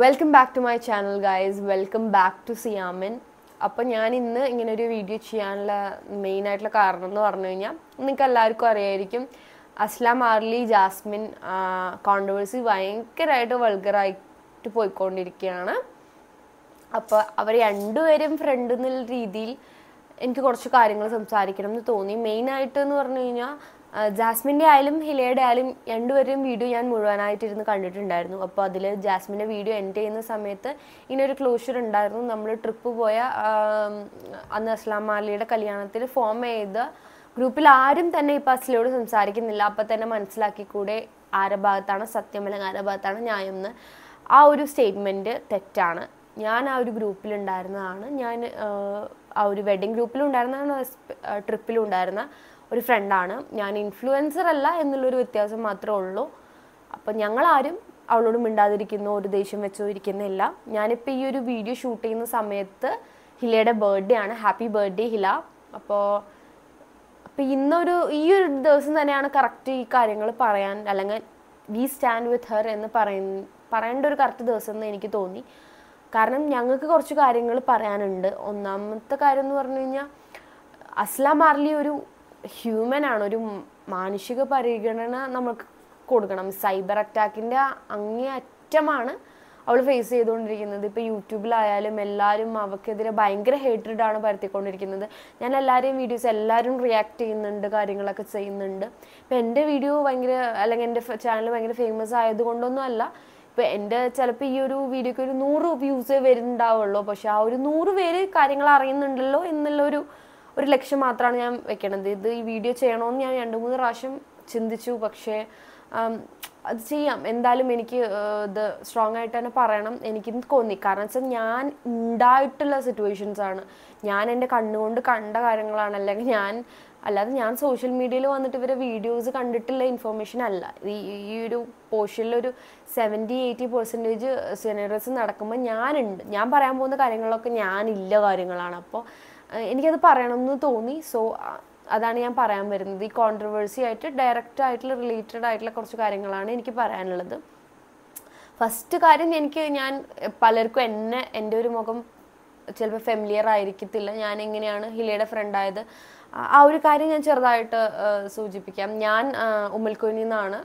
Welcome back to my channel guys welcome back to സിയാമൻ അപ്പോൾ ഞാൻ ഇന്ന് ഇങ്ങനെ ഒരു വീഡിയോ ചെയ്യാനുള്ള മെയിൻ ആയിട്ടുള്ള കാരണം എന്ന് പറഞ്ഞു കഴിഞ്ഞാൽ നിങ്ങൾക്ക് എല്ലാവർക്കും അറിയായിരിക്കും അസ്ലാം ആർലി ജാസ്മിൻ കോൺട്രവേഴ്സി ഭയങ്കരമായിട്ട് വൾഗറായിട്ട് പോയിക്കൊണ്ടിരിക്കുകയാണ്. അപ്പോൾ അവർ രണ്ടുപേരും ഫ്രണ്ട് എന്നുള്ള രീതിയിൽ എനിക്ക് കുറച്ച് കാര്യങ്ങൾ സംസാരിക്കണം എന്ന് തോന്നി. മെയിനായിട്ട് എന്ന് പറഞ്ഞു കഴിഞ്ഞാൽ ജാസ്മിന്റെ ആയാലും ഹിലയുടെ ആയാലും രണ്ടുപേരെയും വീഡിയോ ഞാൻ മുഴുവനായിട്ടിരുന്ന് കണ്ടിട്ടുണ്ടായിരുന്നു. അപ്പോൾ അതിൽ ജാസ്മിന്റെ വീഡിയോ എൻഡ് ചെയ്യുന്ന സമയത്ത് ഇങ്ങനൊരു ക്ലോഷർ ഉണ്ടായിരുന്നു. നമ്മൾ ട്രിപ്പ് പോയ അന്ന് അസ്ലാം മാലിയുടെ കല്യാണത്തിൽ ഫോം ചെയ്ത ഗ്രൂപ്പിൽ ആരും തന്നെ ഇപ്പോൾ അസ്ലയോട് സംസാരിക്കുന്നില്ല. അപ്പം തന്നെ മനസ്സിലാക്കിക്കൂടെ ആരുടെ ഭാഗത്താണ് സത്യം അല്ലെങ്കിൽ ആരുടെ ഭാഗത്താണ് ന്യായം ആ ഒരു സ്റ്റേറ്റ്മെന്റ് തെറ്റാണ്. ഞാൻ ആ ഒരു ഗ്രൂപ്പിലുണ്ടായിരുന്നതാണ് ഞാൻ ആ ഒരു വെഡിങ് ഗ്രൂപ്പിലുണ്ടായിരുന്നതാണ് ട്രിപ്പിലുണ്ടായിരുന്ന ഒരു ഫ്രണ്ടാണ് ഞാൻ ഇൻഫ്ലുവൻസർ അല്ല എന്നുള്ളൊരു വ്യത്യാസം മാത്രമേ ഉള്ളൂ. അപ്പം ഞങ്ങളാരും അവളോട് മിണ്ടാതിരിക്കുന്നു ഒരു ദേഷ്യം വെച്ചോ ഇരിക്കുന്നില്ല. ഞാനിപ്പോൾ ഈ ഒരു വീഡിയോ ഷൂട്ട് ചെയ്യുന്ന സമയത്ത് ഹിലയുടെ ബർത്ത്ഡേ ആണ്. Happy birthday Hila. അപ്പോൾ അപ്പോൾ ഇന്നൊരു ഈ ഒരു ദിവസം തന്നെയാണ് കറക്റ്റ് ഈ കാര്യങ്ങൾ പറയാൻ അല്ലെങ്കിൽ വി സ്റ്റാൻഡ് വിത്ത് ഹെർ എന്ന് പറയുന്ന പറയേണ്ട ഒരു കറക്റ്റ് ദിവസം എന്ന് എനിക്ക് തോന്നി. കാരണം ഞങ്ങൾക്ക് കുറച്ച് കാര്യങ്ങൾ പറയാനുണ്ട്. ഒന്നാമത്തെ കാര്യം എന്ന് പറഞ്ഞു കഴിഞ്ഞാൽ അസ്ലാം മാർലി ഒരു ഹ്യൂമൻ ആണ്. ഒരു മാനുഷിക പരിഗണന നമുക്ക് കൊടുക്കണം. സൈബർ അറ്റാക്കിന്റെ അങ്ങേയറ്റമാണ് അവൾ ഫേസ് ചെയ്തുകൊണ്ടിരിക്കുന്നത്. ഇപ്പോൾ യൂട്യൂബിലായാലും എല്ലാവരും അവൾക്കെതിരെ ഭയങ്കര ഹേറ്റഡാണ് പരത്തിക്കൊണ്ടിരിക്കുന്നത്. ഞാൻ എല്ലാവരെയും വീഡിയോസ് എല്ലാവരും റിയാക്ട് ചെയ്യുന്നുണ്ട് കാര്യങ്ങളൊക്കെ ചെയ്യുന്നുണ്ട്. ഇപ്പം എന്റെ വീഡിയോ ഭയങ്കര അല്ലെങ്കിൽ എന്റെ ചാനൽ ഭയങ്കര ഫേമസ് ആയതുകൊണ്ടൊന്നും അല്ല. ഇപ്പം എന്റെ ചിലപ്പോൾ ഈ ഒരു വീഡിയോക്ക് ഒരു നൂറ് വ്യൂസേ വരുന്നുണ്ടാവുള്ളൂ പക്ഷേ ആ ഒരു നൂറ് പേര് കാര്യങ്ങൾ അറിയുന്നുണ്ടല്ലോ എന്നുള്ള ഒരു ലക്ഷ്യം മാത്രമാണ് ഞാൻ വെക്കണത്. ഇത് ഈ വീഡിയോ ചെയ്യണമെന്ന് ഞാൻ രണ്ട് മൂന്ന് പ്രാവശ്യം ചിന്തിച്ചു. പക്ഷേ അത് ചെയ്യാം. എന്തായാലും എനിക്ക് ഇത് സ്ട്രോങ് ആയിട്ട് തന്നെ പറയണം. എനിക്ക് തോന്നി. കാരണം വെച്ചാൽ ഞാൻ ഉണ്ടായിട്ടുള്ള സിറ്റുവേഷൻസ് ആണ്. ഞാൻ എന്റെ കണ്ണുകൊണ്ട് കണ്ട കാര്യങ്ങളാണ്. അല്ലെങ്കിൽ ഞാൻ അല്ലാതെ ഞാൻ സോഷ്യൽ മീഡിയയിൽ വന്നിട്ട് ഇവരെ വീഡിയോസ് കണ്ടിട്ടുള്ള ഇൻഫോർമേഷൻ അല്ല. ഈ ഈ ഒരു പോർഷനിലൊരു സെവന്റി എയ്റ്റി പെർസെന്റേജ് സെനറസ് നടക്കുമ്പോൾ ഞാനുണ്ട്. ഞാൻ പറയാൻ പോകുന്ന കാര്യങ്ങളൊക്കെ ഞാനില്ല കാര്യങ്ങളാണ്. അപ്പോൾ എനിക്കത് പറയണമെന്ന് തോന്നി. സോ അതാണ് ഞാൻ പറയാൻ വരുന്നത്. ഈ കോൺട്രവേഴ്സി ആയിട്ട് ഡയറക്റ്റ് ആയിട്ടുള്ള റിലേറ്റഡ് ആയിട്ടുള്ള കുറച്ച് കാര്യങ്ങളാണ് എനിക്ക് പറയാനുള്ളത്. ഫസ്റ്റ് കാര്യം എനിക്ക് ഞാൻ പലർക്കും എന്നെ എന്റെ ഒരു മുഖം ചിലപ്പോൾ ഫെമിലിയർ ആയിരിക്കത്തില്ല. ഞാൻ എങ്ങനെയാണ് ഹിലയുടെ ഫ്രണ്ട് ആയത്? ആ- ഒരു കാര്യം ഞാൻ ചെറുതായിട്ട് സൂചിപ്പിക്കാം. ഞാൻ ഉമ്മൽക്കോയിൽ നിന്നാണ്.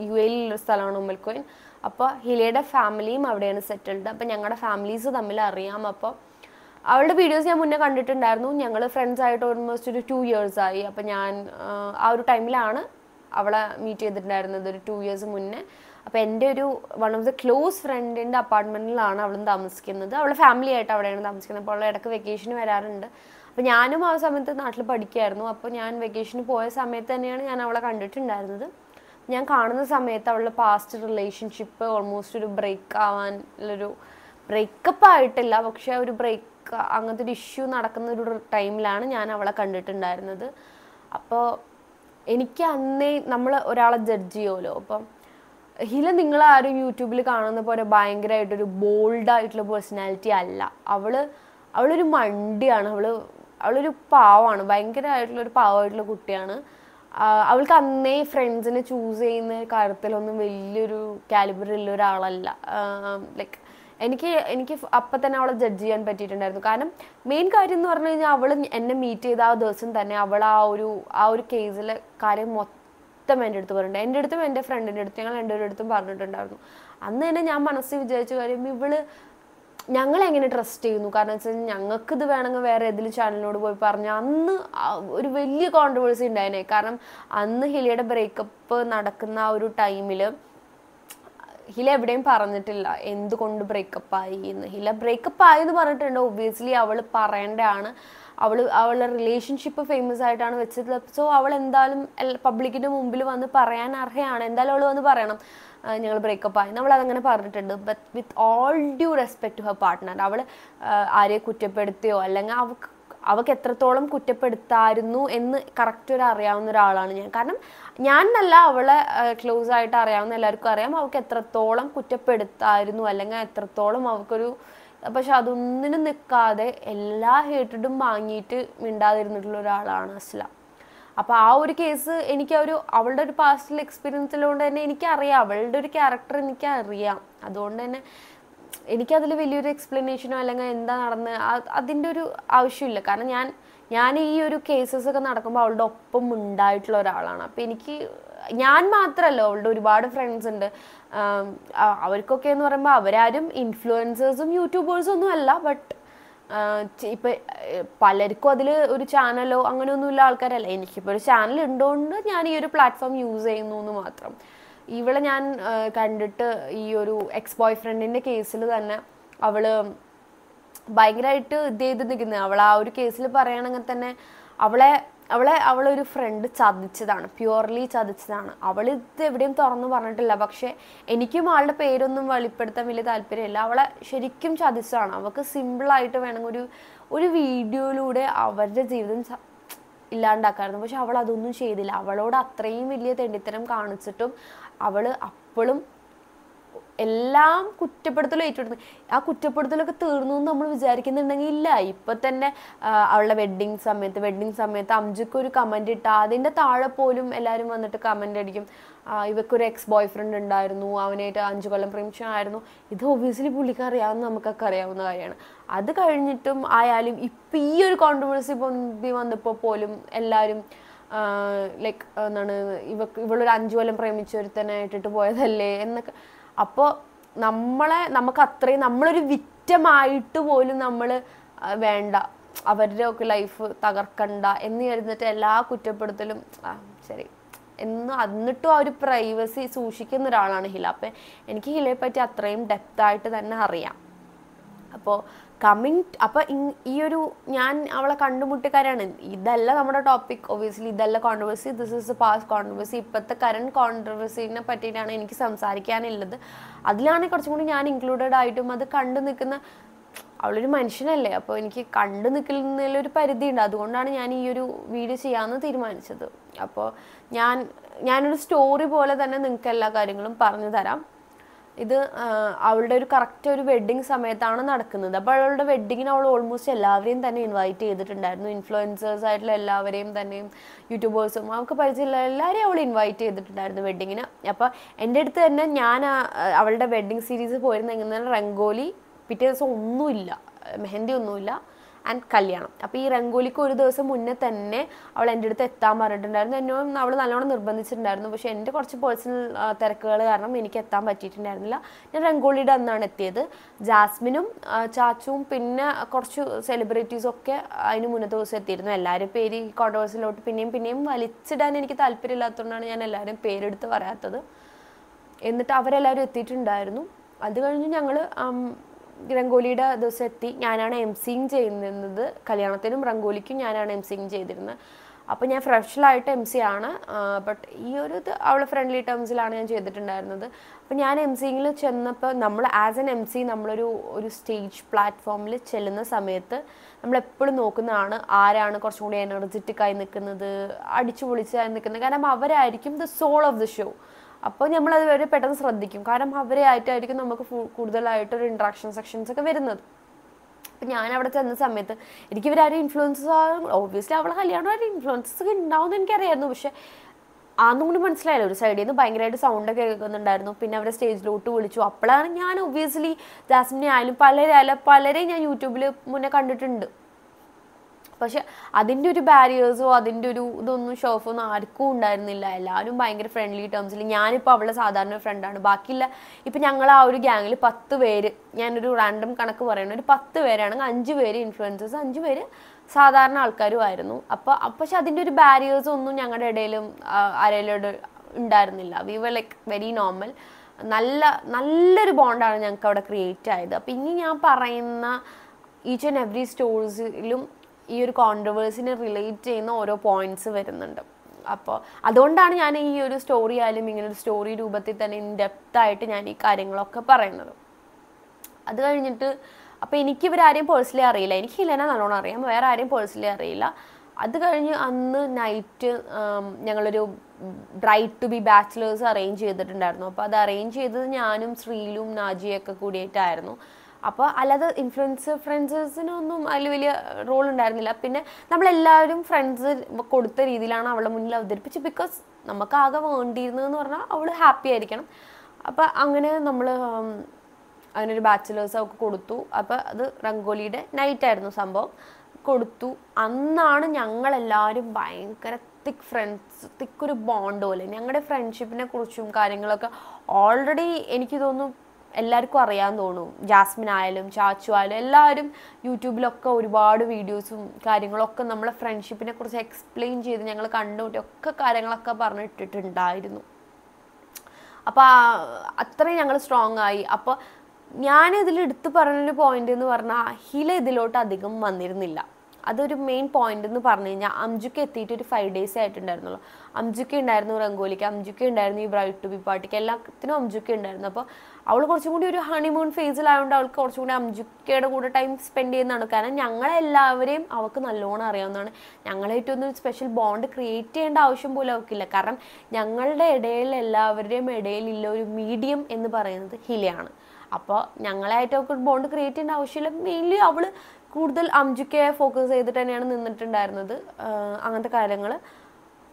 യു എയിലുള്ള സ്ഥലമാണ് ഉമ്മൽക്കോയിൻ അപ്പോൾ ഹിലയുടെ ഫാമിലിയും അവിടെയാണ് സെറ്റിൽഡ് അപ്പോൾ ഞങ്ങളുടെ ഫാമിലീസ് തമ്മിൽ അറിയാം. അപ്പോൾ അവളുടെ വീഡിയോസ് ഞാൻ മുന്നേ കണ്ടിട്ടുണ്ടായിരുന്നു. ഞങ്ങൾ ഫ്രണ്ട്സ് ആയിട്ട് ഓൾമോസ്റ്റ് ഒരു ടു ഇയേഴ്സ് ആയി. അപ്പം ഞാൻ ആ, ഒരു ടൈമിലാണ് അവളെ മീറ്റ് ചെയ്തിട്ടുണ്ടായിരുന്നത്. ഒരു ടു ഇയേഴ്സ് മുന്നേ. അപ്പോൾ എന്റെ ഒരു വൺ ഓഫ് ദ ക്ലോസ് ഫ്രണ്ടിന്റെ അപ്പാർട്ട്മെന്റിലാണ് അവളും താമസിക്കുന്നത്. അവളെ ഫാമിലി ആയിട്ട് അവിടെയാണ് താമസിക്കുന്നത്. അപ്പോൾ അവൾ ഇടയ്ക്ക് വെക്കേഷന് വരാറുണ്ട്. അപ്പോൾ ഞാനും ആ സമയത്ത് നാട്ടിൽ പഠിക്കുകയായിരുന്നു അപ്പോൾ ഞാൻ വെക്കേഷന് പോയ സമയത്ത് തന്നെയാണ് ഞാൻ അവളെ കണ്ടിട്ടുണ്ടായിരുന്നത്. ഞാൻ കാണുന്ന സമയത്ത് അവളുടെ പാസ്റ്റ് റിലേഷൻഷിപ്പ് ഓൾമോസ്റ്റ് ഒരു ബ്രേക്ക് ആവാൻ ഉള്ളൊരു ബ്രേക്കപ്പ് ആയിട്ടില്ല. പക്ഷേ ഒരു ബ്രേക്ക് അങ്ങനത്തെ ഒരു ഇഷ്യൂ നടക്കുന്ന ഒരു ടൈമിലാണ് ഞാൻ അവളെ കണ്ടിട്ടുണ്ടായിരുന്നത്. അപ്പോൾ എനിക്ക് അന്നേ നമ്മൾ ഒരാളെ ജഡ്ജ് ചെയ്യുമല്ലോ അപ്പം ഹില നിങ്ങൾ ആരും യൂട്യൂബിൽ കാണുന്ന പോലെ ഭയങ്കരമായിട്ടൊരു ബോൾഡായിട്ടുള്ള പേഴ്സണാലിറ്റി അല്ല. അവൾ അവളൊരു മണ്ടിയാണ്. അവൾ അവളൊരു പാവമാണ് ഭയങ്കരമായിട്ടുള്ള ഒരു പാവമായിട്ടുള്ള കുട്ടിയാണ്. അവൾക്ക് അന്നേ ഫ്രണ്ട്സിനെ ചൂസ് ചെയ്യുന്ന കാര്യത്തിലൊന്നും വലിയൊരു കാലിബറിലുള്ള ഒരാളല്ല. ലൈക്ക് എനിക്ക് എനിക്ക് അപ്പം തന്നെ അവളെ ജഡ്ജ് ചെയ്യാൻ പറ്റിയിട്ടുണ്ടായിരുന്നു. കാരണം മെയിൻ കാര്യം എന്ന് പറഞ്ഞു കഴിഞ്ഞാൽ അവൾ എന്നെ മീറ്റ് ചെയ്ത ആ ദിവസം തന്നെ അവൾ ആ ഒരു ആ ഒരു കേസിലെ കാര്യം മൊത്തം എന്റെ അടുത്ത് പറഞ്ഞിട്ടുണ്ട്. എന്റെ അടുത്തും എന്റെ ഫ്രണ്ടിന്റെ അടുത്തും ഞങ്ങൾ രണ്ടുപേരുടെ അടുത്തും പറഞ്ഞിട്ടുണ്ടായിരുന്നു. അന്ന് തന്നെ ഞാൻ മനസ്സിൽ വിചാരിച്ച കാര്യം ഇവൾ ഞങ്ങൾ എങ്ങനെ ട്രസ്റ്റ് ചെയ്യുന്നു? കാരണം വെച്ചാൽ ഞങ്ങൾക്ക് ഇത് വേണമെങ്കിൽ വേറെ ഏതെങ്കിലും ചാനലിനോട് പോയി പറഞ്ഞു അന്ന് ഒരു വലിയ കോൺട്രവേഴ്സി ഉണ്ടായേനെ. കാരണം അന്ന് ഹിലിയുടെ ബ്രേക്കപ്പ് നടക്കുന്ന ആ ഒരു ടൈമിൽ ഹില എവിടെയും പറഞ്ഞിട്ടില്ല. എന്തുകൊണ്ട് ബ്രേക്കപ്പ് ആയി എന്ന്. ഹില ബ്രേക്കപ്പ് ആയെന്ന് പറഞ്ഞിട്ടുണ്ട്. ഒബ്വിയസ്ലി അവൾ പറയേണ്ടതാണ്. അവൾ അവളുടെ റിലേഷൻഷിപ്പ് ഫേമസ് ആയിട്ടാണ് വെച്ചത് സോ അവൾ എന്തായാലും പബ്ലിക്കിന്റെ മുമ്പിൽ വന്ന് പറയാൻ അർഹയാണ്. എന്തായാലും അവൾ വന്ന് പറയണം. ഞങ്ങൾ ബ്രേക്കപ്പ് ആയി. നമ്മൾ അതങ്ങനെ പറഞ്ഞിട്ടുണ്ട്. But with all due respect to her partner അവൾ ആരെ കുറ്റപ്പെടുത്തിയോ അല്ലെങ്കിൽ അവൾക്ക് അവൾക്ക് എത്രത്തോളം കുറ്റപ്പെടുത്തായിരുന്നു എന്ന് കറക്റ്റ് ഒരു അറിയാവുന്ന ഒരാളാണ് ഞാൻ. കാരണം ഞാൻ നല്ല അവളെ ക്ലോസ് ആയിട്ട് അറിയാവുന്ന എല്ലാവർക്കും അറിയാം അവൾക്ക് എത്രത്തോളം കുറ്റപ്പെടുത്തായിരുന്നു അല്ലെങ്കിൽ എത്രത്തോളം അവൾക്കൊരു പക്ഷെ അതൊന്നിനും നിൽക്കാതെ എല്ലാ ഹേറ്റഡും വാങ്ങിയിട്ട് മിണ്ടാതിരുന്നിട്ടുള്ള ഒരാളാണ് അസ്ലാം. അപ്പോൾ ആ ഒരു കേസ് എനിക്ക് ഒരു അവളുടെ ഒരു പാസ്റ്റിൽ എക്സ്പീരിയൻസിലുകൊണ്ട് തന്നെ എനിക്കറിയാം. അവളുടെ ഒരു ക്യാരക്ടർ എനിക്ക് അറിയാം അതുകൊണ്ട് തന്നെ എനിക്കതിൽ വലിയൊരു എക്സ്പ്ലനേഷനോ അല്ലെങ്കിൽ എന്താ നടന്ന് അതിന്റെ ഒരു ആവശ്യമില്ല. കാരണം ഞാൻ ഞാൻ ഈ ഒരു കേസസ് ഒക്കെ നടക്കുമ്പോൾ അവളുടെ ഒപ്പം ഉണ്ടായിട്ടുള്ള ഒരാളാണ്. അപ്പം എനിക്ക് ഞാൻ മാത്രമല്ല അവളുടെ ഒരുപാട് ഫ്രണ്ട്സ് ഉണ്ട്. അവർക്കൊക്കെ എന്ന് പറയുമ്പോൾ അവരാരും ഇൻഫ്ലുവൻസേഴ്സും യൂട്യൂബേഴ്സും ഒന്നും അല്ല. ബട്ട് ഇപ്പം പലർക്കും അതിൽ ഒരു ചാനലോ അങ്ങനെയൊന്നുമില്ല ആൾക്കാരല്ല. എനിക്കിപ്പോൾ ഒരു ചാനൽ ഉണ്ടോണ്ട് ഞാൻ ഈ ഒരു പ്ലാറ്റ്ഫോം യൂസ് ചെയ്യുന്നു എന്ന് മാത്രം. ഇവളെ ഞാൻ കണ്ടിട്ട് ഈ ഒരു എക്സ് ബോയ് ഫ്രണ്ടിന്റെ കേസിൽ തന്നെ അവൾ ഭയങ്കരമായിട്ട് ഇത് ചെയ്ത് നിൽക്കുന്നത് അവൾ ആ ഒരു കേസിൽ പറയുകയാണെങ്കിൽ തന്നെ അവളെ അവളെ അവളൊരു ഫ്രണ്ട് ചതിച്ചതാണ്. പ്യുവർലി ചതിച്ചതാണ്. അവൾ ഇത് എവിടെയും തുറന്നു പറഞ്ഞിട്ടില്ല. പക്ഷേ എനിക്കും ആളുടെ പേരൊന്നും വെളിപ്പെടുത്താൻ വലിയ താല്പര്യമില്ല. അവളെ ശരിക്കും ചതിച്ചതാണ്. അവൾക്ക് സിമ്പിളായിട്ട് വേണമെങ്കിൽ ഒരു ഒരു വീഡിയോയിലൂടെ അവരുടെ ജീവിതം ഇല്ലാണ്ടാക്കായിരുന്നു. പക്ഷെ അവൾ അതൊന്നും ചെയ്തില്ല. അവളോട് അത്രയും വലിയ തെണ്ടിത്തരം കാണിച്ചിട്ടും അവൾ അപ്പോഴും എല്ലാം കുറ്റപ്പെടുത്തലും ഏറ്റെടുത്തു. ആ കുറ്റപ്പെടുത്തലൊക്കെ തീർന്നു എന്ന് നമ്മൾ വിചാരിക്കുന്നുണ്ടെങ്കിൽ ഇല്ല. ഇപ്പൊ തന്നെ അവളുടെ വെഡ്ഡിങ് സമയത്ത് വെഡ്ഡിങ് സമയത്ത് അംജുക്ക് ഒരു കമന്റ് ഇട്ട അതിന്റെ താഴെ പോലും എല്ലാവരും വന്നിട്ട് കമന്റ് അടിക്കും. ഇവക്കൊരു എക്സ് ബോയ് ഫ്രണ്ട് ഉണ്ടായിരുന്നു. അവനായിട്ട് അഞ്ചു കൊല്ലം പ്രേമിച്ചായിരുന്നു. ഇത് ഒബിയസ്ലി പുള്ളിക്ക് അറിയാവുന്ന നമുക്കൊക്കെ അറിയാവുന്ന കാര്യമാണ്. അത് കഴിഞ്ഞിട്ടും ആയാലും ഇപ്പൊ ഈ ഒരു കോൺട്രവേഴ്സി പൊന്തി വന്നപ്പോൾ പോലും എല്ലാവരും ലൈക്ക് എന്താണ് ഇവക്ക് ഇവളൊരു അഞ്ചു കൊല്ലം പ്രേമിച്ച ഒരുത്തനെ ഇട്ടിട്ട് പോയതല്ലേ എന്നൊക്കെ അപ്പോൾ നമ്മളെ നമുക്ക് അത്രയും നമ്മളൊരു വിറ്റമായിട്ട് പോലും നമ്മൾ വേണ്ട. അവരുടെ ഒക്കെ ലൈഫ് തകർക്കണ്ട എന്ന് കരുതിട്ട് എല്ലാ കുറ്റപ്പെടുത്തലും ശരി. എന്ന് എന്നിട്ടും ആ ഒരു പ്രൈവസി സൂക്ഷിക്കുന്ന ഒരാളാണ് ഹില. അപ്പം എനിക്ക് ഹിലയെ പറ്റി അത്രയും ഡെപ്തായിട്ട് തന്നെ അറിയാം. അപ്പോൾ കമ്മിങ് അപ്പോൾ ഈ ഒരു ഞാൻ അവളെ കണ്ടുമുട്ടിക്കാരാണ്. ഇതല്ല നമ്മുടെ ടോപ്പിക് ഒബിയസ്ലി ഇതല്ല controversy this is past controversy ഇപ്പോഴത്തെ കറണ്ട് കോൺട്രവേഴ്സിനെ പറ്റിയിട്ടാണ് എനിക്ക് സംസാരിക്കാനുള്ളത്. അതിലാണ് കുറച്ചും കൂടി ഞാൻ ഇൻക്ലൂഡഡ് ആയിട്ടും അത് കണ്ടു നിൽക്കുന്ന അവളൊരു മനുഷ്യനല്ലേ? അപ്പോൾ എനിക്ക് കണ്ടു നിൽക്കുന്നതിലൊരു പരിധിയുണ്ട്. അതുകൊണ്ടാണ് ഞാൻ ഈ ഒരു വീഡിയോ ചെയ്യാമെന്ന് തീരുമാനിച്ചത്. അപ്പോൾ ഞാൻ ഞാനൊരു സ്റ്റോറി പോലെ തന്നെ നിങ്ങൾക്ക് എല്ലാ കാര്യങ്ങളും പറഞ്ഞു തരാം. ഇത് അവളുടെ ഒരു കറക്റ്റ് ഒരു വെഡ്ഡിങ് സമയത്താണ് നടക്കുന്നത്. അപ്പോൾ അവളുടെ വെഡ്ഡിങ്ങിന് അവൾ ഓൾമോസ്റ്റ് എല്ലാവരെയും തന്നെ ഇൻവൈറ്റ് ചെയ്തിട്ടുണ്ടായിരുന്നു. ഇൻഫ്ലുവൻസേഴ്സ് ആയിട്ടുള്ള എല്ലാവരെയും തന്നെയും യൂട്യൂബേഴ്സും അവൾക്ക് പരിചയമുള്ള എല്ലാവരെയും അവൾ ഇൻവൈറ്റ് ചെയ്തിട്ടുണ്ടായിരുന്നു വെഡ്ഡിങ്ങിന് അപ്പോൾ എന്റെ അടുത്ത് തന്നെ ഞാൻ അവളുടെ വെഡ്ഡിങ് സീരീസ് പോയിരുന്നെങ്കിൽ റംഗോലി. പിറ്റേ ദിവസം ഒന്നുമില്ല മെഹന്തി ഒന്നുമില്ല. ആൻഡ് കല്യാണം. അപ്പോൾ ഈ രംഗോലിക്ക് ഒരു ദിവസം മുന്നേ തന്നെ അവൾ എന്റെ അടുത്ത് എത്താൻ പറഞ്ഞിട്ടുണ്ടായിരുന്നു. എന്നോട് അവൾ നല്ലോണം നിർബന്ധിച്ചിട്ടുണ്ടായിരുന്നു. പക്ഷേ എന്റെ കുറച്ച് പേഴ്സണൽ തിരക്കുകൾ കാരണം എനിക്ക് എത്താൻ പറ്റിയിട്ടുണ്ടായിരുന്നില്ല. ഞാൻ രംഗോളിയുടെ അന്നാണ് എത്തിയത്. ജാസ്മിനും ചാച്ചുവും പിന്നെ കുറച്ച് സെലിബ്രിറ്റീസും ഒക്കെ അതിന് മുന്നത്തെ ദിവസം എത്തിയിരുന്നു. എല്ലാവരും പേര് ഈ കോൺട്രവേഴ്സിലോട്ട് പിന്നെയും പിന്നെയും വലിച്ചിടാൻ എനിക്ക് താല്പര്യമില്ലാത്തതുകൊണ്ടാണ് ഞാൻ എല്ലാവരും പേരെടുത്ത് പറയാത്തത്. എന്നിട്ട് അവരെല്ലാവരും എത്തിയിട്ടുണ്ടായിരുന്നു. അത് കഴിഞ്ഞ് ഞങ്ങൾ രംഗോലിയുടെ ദിവസം എത്തി ഞാനാണ് എം സിങ് ചെയ്യുന്നത്. കല്യാണത്തിനും രംഗോലിക്കും ഞാനാണ് എം സിങ് ചെയ്തിരുന്നത്. അപ്പോൾ ഞാൻ ഫ്രഷലായിട്ട് എം സി ആണ്. ബട്ട് ഈ ഒരു ഇത് അവൾ ഫ്രണ്ട്ലി ടേംസിലാണ് ഞാൻ ചെയ്തിട്ടുണ്ടായിരുന്നത്. അപ്പോൾ ഞാൻ എം സിങ്ങിൽ ചെന്നപ്പോൾ നമ്മൾ ആസ് എൻ എം സി നമ്മളൊരു ഒരു സ്റ്റേജ് പ്ലാറ്റ്ഫോമിൽ ചെല്ലുന്ന സമയത്ത് നമ്മളെപ്പോഴും നോക്കുന്നതാണ് ആരാണ് കുറച്ചും കൂടി എനർജറ്റിക്കായി നിൽക്കുന്നത് അടിച്ചു പൊളിച്ചായി നിൽക്കുന്നത് കാരണം അവരായിരിക്കും the soul of the show അപ്പോൾ നമ്മൾ അത് വരെ പെട്ടെന്ന് ശ്രദ്ധിക്കും. കാരണം അവരെ ആയിട്ടായിരിക്കും നമുക്ക് കൂടുതലായിട്ട് ഒരു ഇൻട്രാക്ഷൻ സെക്ഷൻസ് ഒക്കെ വരുന്നത്. അപ്പം ഞാൻ അവിടെ ചെന്ന സമയത്ത് എനിക്ക് ഇവരാരും ഇൻഫ്ലുവൻസസ് ഓബിയസ്ലി അവളെ കല്യാണം ഇൻഫ്ലുവൻസസ് ഒക്കെ ഉണ്ടാവുമെന്ന് എനിക്കറിയായിരുന്നു. പക്ഷേ ആന്നും കൂടി മനസ്സിലായില്ല. ഒരു സൈഡിൽ നിന്ന് ഭയങ്കരമായിട്ട് സൗണ്ട് ഒക്കെ കേൾക്കുന്നുണ്ടായിരുന്നു. പിന്നെ അവരെ സ്റ്റേജിലോട്ട് വിളിച്ചു. അപ്പോഴാണ് ഞാൻ ഒബിയസ്ലി ജാസ്മിനെ ആയാലും പലരായാലും പലരെയും ഞാൻ യൂട്യൂബിൽ മുന്നേ കണ്ടിട്ടുണ്ട്. പക്ഷെ അതിന്റെ ഒരു ബാരിയേഴ്സോ അതിന്റെ ഒരു ഇതൊന്നും ഷോഫൊന്നും ആർക്കും ഉണ്ടായിരുന്നില്ല. എല്ലാവരും ഭയങ്കര ഫ്രണ്ട്ലി ടേംസിൽ ഞാനിപ്പോൾ അവളെ സാധാരണ ഫ്രണ്ടാണ് ബാക്കിയില്ല ഇപ്പം ഞങ്ങൾ ആ ഒരു ഗ്യാങ്ങിൽ പത്ത് പേര് ഞാനൊരു റാൻഡം കണക്ക് പറയണ ഒരു പത്ത് പേരാണെങ്കിൽ അഞ്ച് പേര് ഇൻഫ്ലുവൻസേഴ്സ് അഞ്ച് പേര് സാധാരണ ആൾക്കാരും ആയിരുന്നു. അപ്പോൾ പക്ഷെ അതിന്റെ ഒരു ബാരിയേഴ്സ് ഒന്നും ഞങ്ങളുടെ ഇടയിലും ആരെങ്കിലും ഉണ്ടായിരുന്നില്ല. We were like very normal നല്ല നല്ലൊരു ബോണ്ടാണ് ഞങ്ങൾക്ക് അവിടെ ക്രിയേറ്റ് ആയത്. അപ്പം ഇനി ഞാൻ പറയുന്ന ഈച്ച് ആൻഡ് എവറി സ്റ്റോഴ്സിലും ഈ ഒരു കോൺട്രവേഴ്സിനെ റിലേറ്റ് ചെയ്യുന്ന ഓരോ പോയിന്റ്സ് വരുന്നുണ്ട്. അപ്പോൾ അതുകൊണ്ടാണ് ഞാൻ ഈ ഒരു സ്റ്റോറി ആയാലും ഇങ്ങനെ ഒരു സ്റ്റോറി രൂപത്തിൽ തന്നെ ഇൻ ആയിട്ട് ഞാൻ ഈ കാര്യങ്ങളൊക്കെ പറയുന്നത്. അത് കഴിഞ്ഞിട്ട് അപ്പോൾ എനിക്ക് ഇവരാരെയും പേഴ്സണലി അറിയില്ല. എനിക്ക് ഹിലന നല്ലോണം അറിയാം. വേറെ ആരെയും പേഴ്സണലി അറിയില്ല. അത് കഴിഞ്ഞ് അന്ന് നൈറ്റ് ഞങ്ങളൊരു bride to be bachelors arrange ചെയ്തിട്ടുണ്ടായിരുന്നു. അപ്പോൾ അത് അറേഞ്ച് ചെയ്തത് ഞാനും ശ്രീലും നാജിയൊക്കെ കൂടിയിട്ടായിരുന്നു. അപ്പോൾ അല്ലാതെ ഇൻഫ്ലുവൻസ് ഫ്രണ്ട്സേഴ്സിനൊന്നും അതിൽ വലിയ റോൾ ഉണ്ടായിരുന്നില്ല. പിന്നെ നമ്മളെല്ലാവരും ഫ്രണ്ട്സ് കൊടുത്ത രീതിയിലാണ് അവളുടെ മുന്നിൽ അവതരിപ്പിച്ചത്. ബിക്കോസ് നമുക്ക് ആകെ വേണ്ടിയിരുന്നതെന്ന് പറഞ്ഞാൽ അവൾ ഹാപ്പി ആയിരിക്കണം. അപ്പോൾ അങ്ങനെ നമ്മൾ അതിനൊരു ബാച്ചിലേഴ്സ് അവൾക്ക് കൊടുത്തു. അപ്പോൾ അത് റംഗോലിയുടെ നൈറ്റായിരുന്നു സംഭവം. കൊടുത്തു. അന്നാണ് ഞങ്ങളെല്ലാവരും ഭയങ്കര തിക്ക് ഫ്രണ്ട്സ് തിക്കൊരു ബോണ്ട് പോലെ. ഞങ്ങളുടെ ഫ്രണ്ട്ഷിപ്പിനെ കുറിച്ചും കാര്യങ്ങളൊക്കെ ഓൾറെഡി എനിക്ക് തോന്നുന്നു എല്ലാവർക്കും അറിയാൻ തോന്നും. ജാസ്മിൻ ആയാലും ചാച്ചു ആയാലും എല്ലാവരും യൂട്യൂബിലൊക്കെ ഒരുപാട് വീഡിയോസും കാര്യങ്ങളൊക്കെ നമ്മളെ ഫ്രണ്ട്ഷിപ്പിനെ കുറിച്ച് എക്സ്പ്ലെയിൻ ചെയ്ത് ഞങ്ങൾ കണ്ടുമുട്ടി ഒക്കെ കാര്യങ്ങളൊക്കെ പറഞ്ഞിട്ടിട്ടുണ്ടായിരുന്നു. അപ്പോൾ അത്രയും ഞങ്ങൾ സ്ട്രോങ് ആയി. അപ്പോൾ ഞാൻ എടുത്തു പറഞ്ഞൊരു പോയിന്റ് എന്ന് പറഞ്ഞാൽ ഹില ഇതിലോട്ട് അധികം വന്നിരുന്നില്ല. അതൊരു മെയിൻ പോയിന്റ് എന്ന് പറഞ്ഞു കഴിഞ്ഞാൽ അംജുക്ക് എത്തിയിട്ട് ഒരു ഫൈവ് ഡേയ്സ് ആയിട്ടുണ്ടായിരുന്നുള്ളൂ. അംജുക്ക് ഉണ്ടായിരുന്നു റംഗോലിക്ക് അംജുക്ക് ഉണ്ടായിരുന്നു ഈ ബ്രൈഡ് ടു ബി പാർട്ടിക്ക് എല്ലാത്തിനും അംജുക്ക് ഉണ്ടായിരുന്നു. അപ്പോൾ അവൾ കുറച്ചും കൂടി ഒരു ഹണിമൂൺ ഫേസിലായതുകൊണ്ട് അവൾക്ക് കുറച്ചും കൂടി അംജുക്കയുടെ കൂടെ ടൈം സ്പെൻഡ് ചെയ്യുന്നതാണ്. കാരണം ഞങ്ങളെല്ലാവരെയും അവൾക്ക് നല്ലോണം അറിയാവുന്നതാണ്. ഞങ്ങളായിട്ടൊന്നും സ്പെഷ്യൽ ബോണ്ട് ക്രിയേറ്റ് ചെയ്യേണ്ട ആവശ്യം പോലും അവൾക്കില്ല കാരണം ഞങ്ങളുടെ ഇടയിൽ എല്ലാവരുടെയും ഇടയിലുള്ള ഒരു മീഡിയം എന്ന് പറയുന്നത് ഹിലയാണ്. അപ്പോൾ ഞങ്ങളായിട്ട് അവൾക്ക് ബോണ്ട് ക്രിയേറ്റ് ചെയ്യേണ്ട ആവശ്യമില്ല. മെയിൻലി അവൾ കൂടുതൽ അംജുക്കയെ ഫോക്കസ് ചെയ്തിട്ട് തന്നെയാണ് നിന്നിട്ടുണ്ടായിരുന്നത്. അങ്ങനത്തെ കാര്യങ്ങൾ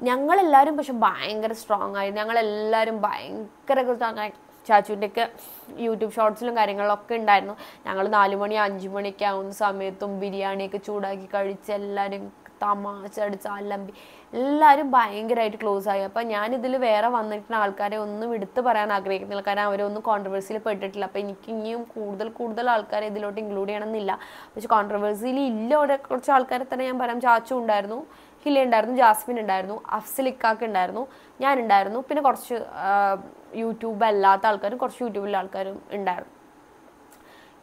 ഞങ്ങളെല്ലാവരും പക്ഷെ ഭയങ്കര സ്ട്രോങ് ആയി. ഞങ്ങളെല്ലാവരും ഭയങ്കര സ്ട്രോങ് ആയി. ചാച്ചുവിന്റെയൊക്കെ യൂട്യൂബ് ഷോർട്സിലും കാര്യങ്ങളിലൊക്കെ ഉണ്ടായിരുന്നു. ഞങ്ങൾ നാല് മണി മണിയൊക്കെ ആവുന്ന സമയത്തും ബിരിയാണിയൊക്കെ ചൂടാക്കി കഴിച്ച് എല്ലാവരും തമാശ അടിച്ച് അലമ്പി. എല്ലാവരും ഭയങ്കരമായിട്ട് ക്ലോസ് ആയി. അപ്പം ഞാനിതിൽ വേറെ വന്നിട്ടുള്ള ആൾക്കാരെ ഒന്നും എടുത്ത് പറയാൻ ആഗ്രഹിക്കുന്നില്ല. കാരണം അവരൊന്നും കോൺട്രവേഴ്സിയിൽ പെട്ടിട്ടില്ല. അപ്പം എനിക്ക് ഇനിയും കൂടുതൽ കൂടുതൽ ആൾക്കാരെ ഇതിലോട്ട് ഇൻക്ലൂഡ് ചെയ്യണമെന്നില്ല. പക്ഷെ കോൺട്രവേഴ്സിയിൽ ഇല്ല. അവിടെ കുറച്ച് ആൾക്കാരെ തന്നെ ഞാൻ പറയാം. ചാച്ചു ഉണ്ടായിരുന്നു ഹില ഉണ്ടായിരുന്നു ജാസ്മിൻ ഉണ്ടായിരുന്നു അഫ്സലിക്കാക്ക് ഉണ്ടായിരുന്നു ഞാനുണ്ടായിരുന്നു പിന്നെ കുറച്ച് യൂട്യൂബ് അല്ലാത്ത ആൾക്കാരും കുറച്ച് യൂട്യൂബിലെ ആൾക്കാരും ഉണ്ടായിരുന്നു.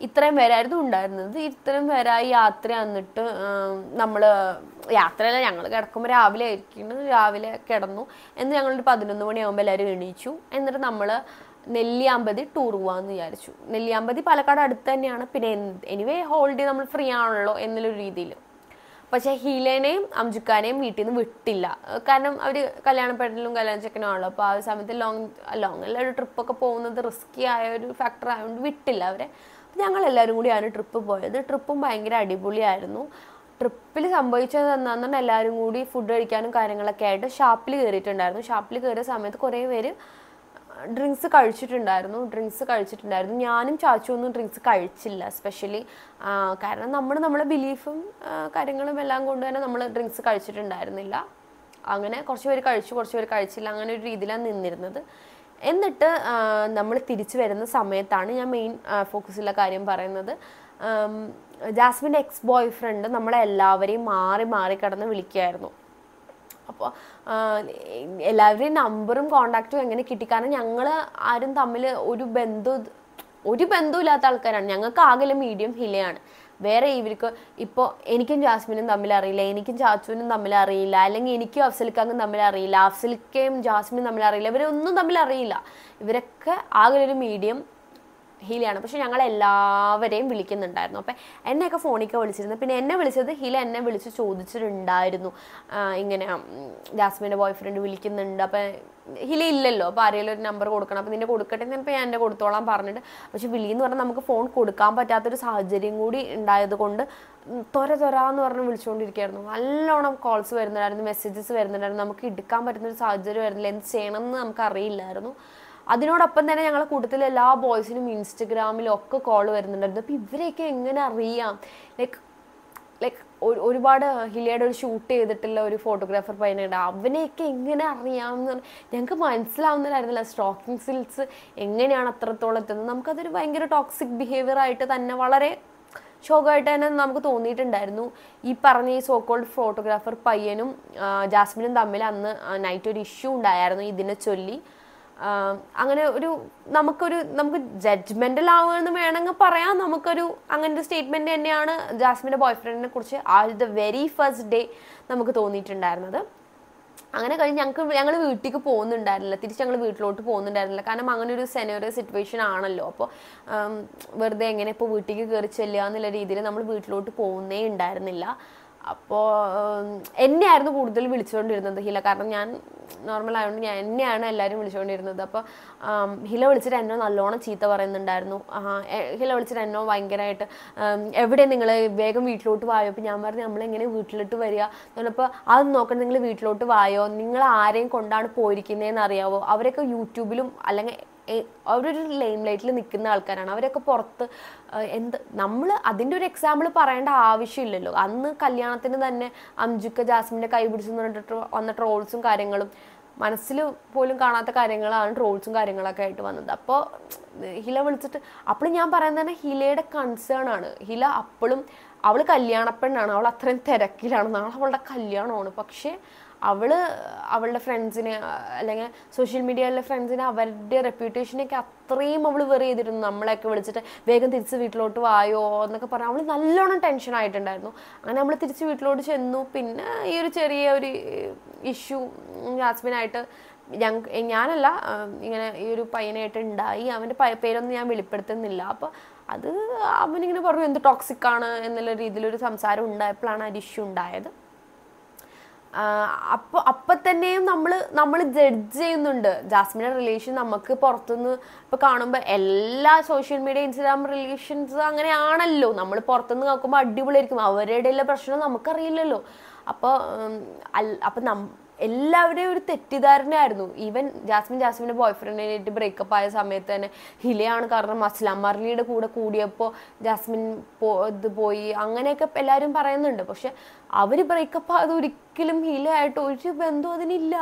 ഇത്രയും പേരായിരുന്നു ഉണ്ടായിരുന്നത്. ഇത്രയും പേരായി യാത്ര വന്നിട്ട് നമ്മൾ യാത്രയല്ല ഞങ്ങൾ കിടക്കുമ്പോൾ രാവിലെ ആയിരിക്കുന്നു രാവിലെ കിടന്നു. എന്ന് ഞങ്ങളൊരു പതിനൊന്ന് മണിയാകുമ്പോൾ എല്ലാവരും എണീച്ചു. എന്നിട്ട് നമ്മൾ നെല്ലിയാമ്പതി ടൂർ പോകാമെന്ന് വിചാരിച്ചു. നെല്ലിയാമ്പതി പാലക്കാട് അടുത്ത് തന്നെയാണ്. പിന്നെ എനിവേ ഹോളിഡേ നമ്മൾ ഫ്രീ ആണല്ലോ എന്നുള്ളൊരു രീതിയിൽ പക്ഷേ ഹീലേനെയും അംജുക്കാനെയും വീട്ടിൽ നിന്ന് വിട്ടില്ല. കാരണം അവർ കല്യാണപ്പെടലും കല്യാണ ചെക്കനും ആണല്ലോ. അപ്പോൾ ആ സമയത്ത് ലോങ് ലോങ് അല്ല ഒരു ട്രിപ്പൊക്കെ പോകുന്നത് റിസ്കി ആയ ഒരു ഫാക്ടർ ആയതുകൊണ്ട് വിട്ടില്ല അവരെ. ഞങ്ങൾ എല്ലാവരും കൂടിയാണ് ട്രിപ്പ് പോയത്. ട്രിപ്പും ഭയങ്കര അടിപൊളിയായിരുന്നു. ട്രിപ്പിൽ സംഭവിച്ചത് എന്താണെന്ന് എല്ലാവരും കൂടി ഫുഡ് കഴിക്കാനും കാര്യങ്ങളൊക്കെ ആയിട്ട് ഷാപ്പിൽ കയറിയിട്ടുണ്ടായിരുന്നു. ഷാപ്പിൽ കയറിയ സമയത്ത് കുറേ പേര് ഡ്രിങ്ക്സ് കഴിച്ചിട്ടുണ്ടായിരുന്നു. ഡ്രിങ്ക്സ് കഴിച്ചിട്ടുണ്ടായിരുന്നു. ഞാനും ചാച്ചു ഒന്നും ഡ്രിങ്ക്സ് കഴിച്ചില്ല സ്പെഷ്യലി കാരണം നമ്മൾ നമ്മളെ ബിലീഫും കാര്യങ്ങളും എല്ലാം കൊണ്ട് തന്നെ നമ്മൾ ഡ്രിങ്ക്സ് കഴിച്ചിട്ടുണ്ടായിരുന്നില്ല. അങ്ങനെ കുറച്ച് പേര് കഴിച്ചു കുറച്ച് പേര് കഴിച്ചില്ല അങ്ങനെ ഒരു രീതിയിലാണ് നിന്നിരുന്നത്. എന്നിട്ട് നമ്മൾ തിരിച്ചു വരുന്ന സമയത്താണ് ഞാൻ മെയിൻ ഫോക്കസുള്ള കാര്യം പറയുന്നത്. ജാസ്മിന്റെ എക്സ് ബോയ് ഫ്രണ്ട് നമ്മളെ എല്ലാവരെയും മാറി മാറി കടന്ന് വിളിക്കുമായിരുന്നു അപ്പോൾ എല്ലാവരുടെയും നമ്പറും കോണ്ടാക്റ്റും എങ്ങനെ കിട്ടി? കാരണം ഞങ്ങൾ ആരും തമ്മിൽ ഒരു ബന്ധു ഒരു ബന്ധവുമില്ലാത്ത ആൾക്കാരാണ്. ഞങ്ങൾക്ക് ആകെ മീഡിയം ഹിലയാണ്. വേറെ ഇവർക്ക് ഇപ്പോൾ എനിക്കും ജാസ്മിനും തമ്മിൽ അറിയില്ല എനിക്കും ചാച്ചുവിനും തമ്മിൽ അറിയില്ല അല്ലെങ്കിൽ എനിക്കും അഫ്സലിക്കാക്കും തമ്മിൽ അറിയില്ല അഫ്സലിക്കയും ജാസ്മിനും തമ്മിൽ അറിയില്ല ഇവരൊന്നും തമ്മിൽ അറിയില്ല. ഇവരൊക്കെ ആകെ ഒരു മീഡിയം ഹീലയാണ്. പക്ഷെ ഞങ്ങൾ എല്ലാവരെയും വിളിക്കുന്നുണ്ടായിരുന്നു. അപ്പം എന്നെയൊക്കെ ഫോണിലേക്ക് വിളിച്ചിരുന്നു. പിന്നെ എന്നെ വിളിച്ചത് ഹില എന്നെ വിളിച്ച് ചോദിച്ചിട്ടുണ്ടായിരുന്നു. ഇങ്ങനെ ജാസ്മിന്റെ ബോയ് ഫ്രണ്ട് വിളിക്കുന്നുണ്ട്. അപ്പം ഹില ഇല്ലല്ലോ. അപ്പോൾ ആരെങ്കിലും ഒരു നമ്പർ കൊടുക്കണം. അപ്പോൾ നിന്നെ കൊടുക്കട്ടെ എന്ന് ഞാൻ എന്റെ കൊടുത്തോളാം പറഞ്ഞിട്ട്. പക്ഷെ വിളിയെന്ന് പറഞ്ഞാൽ നമുക്ക് ഫോൺ കൊടുക്കാൻ പറ്റാത്തൊരു സാഹചര്യം കൂടി ഉണ്ടായത് കൊണ്ട് തൊര തൊര എന്ന് പറഞ്ഞ് വിളിച്ചുകൊണ്ടിരിക്കുകയായിരുന്നു. നല്ലോണം കോൾസ് വരുന്നുണ്ടായിരുന്നു. മെസ്സേജസ് വരുന്നുണ്ടായിരുന്നു. നമുക്ക് എടുക്കാൻ പറ്റുന്ന ഒരു സാഹചര്യം വരുന്നില്ല എന്ത് ചെയ്യണമെന്ന് നമുക്ക് അറിയില്ലായിരുന്നു. അതിനോടൊപ്പം തന്നെ ഞങ്ങളെ കൂട്ടത്തിൽ എല്ലാ ബോയ്സിനും ഇൻസ്റ്റഗ്രാമിലും ഒക്കെ കോൾ വരുന്നുണ്ടായിരുന്നു. അപ്പോൾ ഇവരെയൊക്കെ എങ്ങനെ അറിയാം? ലൈക്ക് ലൈക്ക് ഒരുപാട് ഹിലിയുടെ ഒരു ഷൂട്ട് ചെയ്തിട്ടുള്ള ഒരു ഫോട്ടോഗ്രാഫർ പയ്യനുണ്ട് അവനെയൊക്കെ എങ്ങനെ അറിയാമെന്ന് ഞങ്ങൾക്ക് മനസ്സിലാവുന്നില്ലായിരുന്നില്ല. സ്റ്റോക്കിംഗ് സിൽസ് എങ്ങനെയാണ് അത്രത്തോളം എത്തുന്നത്? നമുക്കതൊരു ഭയങ്കര ടോക്സിക് ബിഹേവിയർ ആയിട്ട് തന്നെ വളരെ ശോകമായിട്ട് തന്നെ നമുക്ക് തോന്നിയിട്ടുണ്ടായിരുന്നു. ഈ പറഞ്ഞ ഈ സോക്കോൾഡ് ഫോട്ടോഗ്രാഫർ പയ്യനും ജാസ്മിനും തമ്മിൽ അന്ന് നൈറ്റ് ഒരു ഇഷ്യൂ ഉണ്ടായിരുന്നു. ഇതിനെ ചൊല്ലി. അങ്ങനെ ഒരു നമുക്കൊരു നമുക്ക് ജഡ്ജ്മെന്റൽ ആവുമെന്ന് വേണമെങ്കിൽ പറയാം. നമുക്കൊരു അങ്ങനത്തെ സ്റ്റേറ്റ്മെന്റ് തന്നെയാണ് ജാസ്മിന്റെ ബോയ് ഫ്രണ്ടിനെ കുറിച്ച് ആ ദ വെരി ഫസ്റ്റ് ഡേ നമുക്ക് തോന്നിയിട്ടുണ്ടായിരുന്നത്. അങ്ങനെ കഴിഞ്ഞ് ഞങ്ങൾക്ക് ഞങ്ങൾ വീട്ടിലേക്ക് പോകുന്നുണ്ടായിരുന്നില്ല. തിരിച്ച് ഞങ്ങൾ വീട്ടിലോട്ട് പോകുന്നുണ്ടായിരുന്നില്ല. കാരണം അങ്ങനെ ഒരു സെനോറിയ സിറ്റുവേഷൻ ആണല്ലോ. അപ്പോൾ വെറുതെ എങ്ങനെ ഇപ്പോൾ വീട്ടിലേക്ക് കയറി ചെല്ലുക എന്നുള്ള രീതിയിൽ നമ്മൾ വീട്ടിലോട്ട് പോകുന്നേ ഉണ്ടായിരുന്നില്ല. അപ്പോൾ എന്നെയായിരുന്നു കൂടുതൽ വിളിച്ചുകൊണ്ടിരുന്നത് ഹില. കാരണം ഞാൻ നോർമൽ ആയതുകൊണ്ട് ഞാൻ എന്നെയാണ് എല്ലാവരും വിളിച്ചുകൊണ്ടിരുന്നത്. അപ്പോൾ ഹില വിളിച്ചിട്ട് എന്നോ നല്ലോണം ചീത്ത പറയുന്നുണ്ടായിരുന്നു. ഹില വിളിച്ചിട്ട് എന്നോ ഭയങ്കരമായിട്ട് എവിടെ നിങ്ങൾ വേഗം വീട്ടിലോട്ട് വായോ? അപ്പോൾ ഞാൻ പറഞ്ഞു നമ്മളെങ്ങനെ വീട്ടിലോട്ട് വരിക? എന്ന് പറഞ്ഞപ്പോൾ അത് നോക്കണം നിങ്ങൾ വീട്ടിലോട്ട് വായോ? നിങ്ങൾ ആരെയും കൊണ്ടാണ് പോയിരിക്കുന്നതെന്ന് അറിയാവോ? അവരൊക്കെ യൂട്യൂബിലും അല്ലെങ്കിൽ അവരൊരു ലൈം ലൈറ്റിൽ നിൽക്കുന്ന ആൾക്കാരാണ്. അവരൊക്കെ പുറത്ത് എന്ത് നമ്മൾ അതിന്റെ ഒരു എക്സാമ്പിൾ പറയേണ്ട ആവശ്യമില്ലല്ലോ. അന്ന് കല്യാണത്തിന് തന്നെ അംജുക്ക ജാസ്മിന്റെ കൈ പിടിച്ചെന്ന് പറഞ്ഞിട്ട് വന്ന ട്രോൾസും കാര്യങ്ങളും മനസ്സിൽ പോലും കാണാത്ത കാര്യങ്ങളാണ് ട്രോൾസും കാര്യങ്ങളൊക്കെ ആയിട്ട് വന്നത്. അപ്പോൾ ഹില വിളിച്ചിട്ട് അപ്പോൾ ഞാൻ പറയുന്നത് തന്നെ ഹിലയുടെ കൺസേൺ ആണ്. ഹില അപ്പോഴും അവൾ കല്യാണപ്പെണ്ണാണ്. അവൾ അത്രയും തിരക്കിലാണ്. നാളെ അവളുടെ കല്യാണമാണ്. പക്ഷേ അവൾ അവളുടെ ഫ്രണ്ട്സിനെ അല്ലെങ്കിൽ സോഷ്യൽ മീഡിയയിലെ ഫ്രണ്ട്സിനെ അവരുടെ റെപ്യൂട്ടേഷനൊക്കെ അത്രയും അവൾ വെറി ചെയ്തിരുന്നു. നമ്മളെയൊക്കെ വിളിച്ചിട്ട് വേഗം തിരിച്ച് വീട്ടിലോട്ട് വായോ എന്നൊക്കെ പറഞ്ഞു അവൾ നല്ലോണം ടെൻഷൻ ആയിട്ടുണ്ടായിരുന്നു. അങ്ങനെ നമ്മൾ തിരിച്ച് വീട്ടിലോട്ട് ചെന്നു. പിന്നെ ഈ ഒരു ചെറിയ ഒരു ഇഷ്യൂ ജാസ്മിനായിട്ട് ഞങ്ങ ഞാനല്ല ഇങ്ങനെ ഈ ഒരു പയ്യനായിട്ട് ഉണ്ടായി. അവന്റെ പേരൊന്നും ഞാൻ വെളിപ്പെടുത്തുന്നില്ല. അപ്പോൾ അത് അവനിങ്ങനെ പറഞ്ഞു എന്ത് ടോക്സിക് ആണ്? എന്നുള്ള രീതിയിലൊരു സംസാരം ഉണ്ടായപ്പോഴാണ് ഒരു ഇഷ്യൂ ഉണ്ടായത്. അപ്പോൾ അപ്പം തന്നെയും നമ്മൾ നമ്മൾ ജഡ്ജ് ചെയ്യുന്നുണ്ട്. ജാസ്മിന്റെ റിലേഷൻ നമുക്ക് പുറത്തുനിന്ന് ഇപ്പോൾ കാണുമ്പോൾ എല്ലാ സോഷ്യൽ മീഡിയ ഇൻസ്റ്റാഗ്രാം റിലേഷൻസ് അങ്ങനെയാണല്ലോ. നമ്മൾ പുറത്തുനിന്ന് നോക്കുമ്പോൾ അടിപൊളിയായിരിക്കും. അവരുടെ പ്രശ്നം നമുക്കറിയില്ലല്ലോ. അപ്പോൾ അപ്പം എല്ലാവരുടെയും ഒരു തെറ്റിദ്ധാരണയായിരുന്നു. ഈവൻ ജാസ്മിൻ ജാസ്മിന്റെ ബോയ് ഫ്രണ്ടിനായിട്ട് ബ്രേക്കപ്പ് ആയ സമയത്ത് തന്നെ ഹിലയാണ് കാരണം അസ്ലാം മർലിയുടെ കൂടെ കൂടിയപ്പോൾ ജാസ്മിൻ പോ ഇത് പോയി. അങ്ങനെയൊക്കെ എല്ലാവരും പറയുന്നുണ്ട്. പക്ഷെ അവർ ബ്രേക്കപ്പ് ആയത് ഒരിക്കലും ഹിലയായിട്ട് ഒരു ബന്ധവും അതിനില്ല.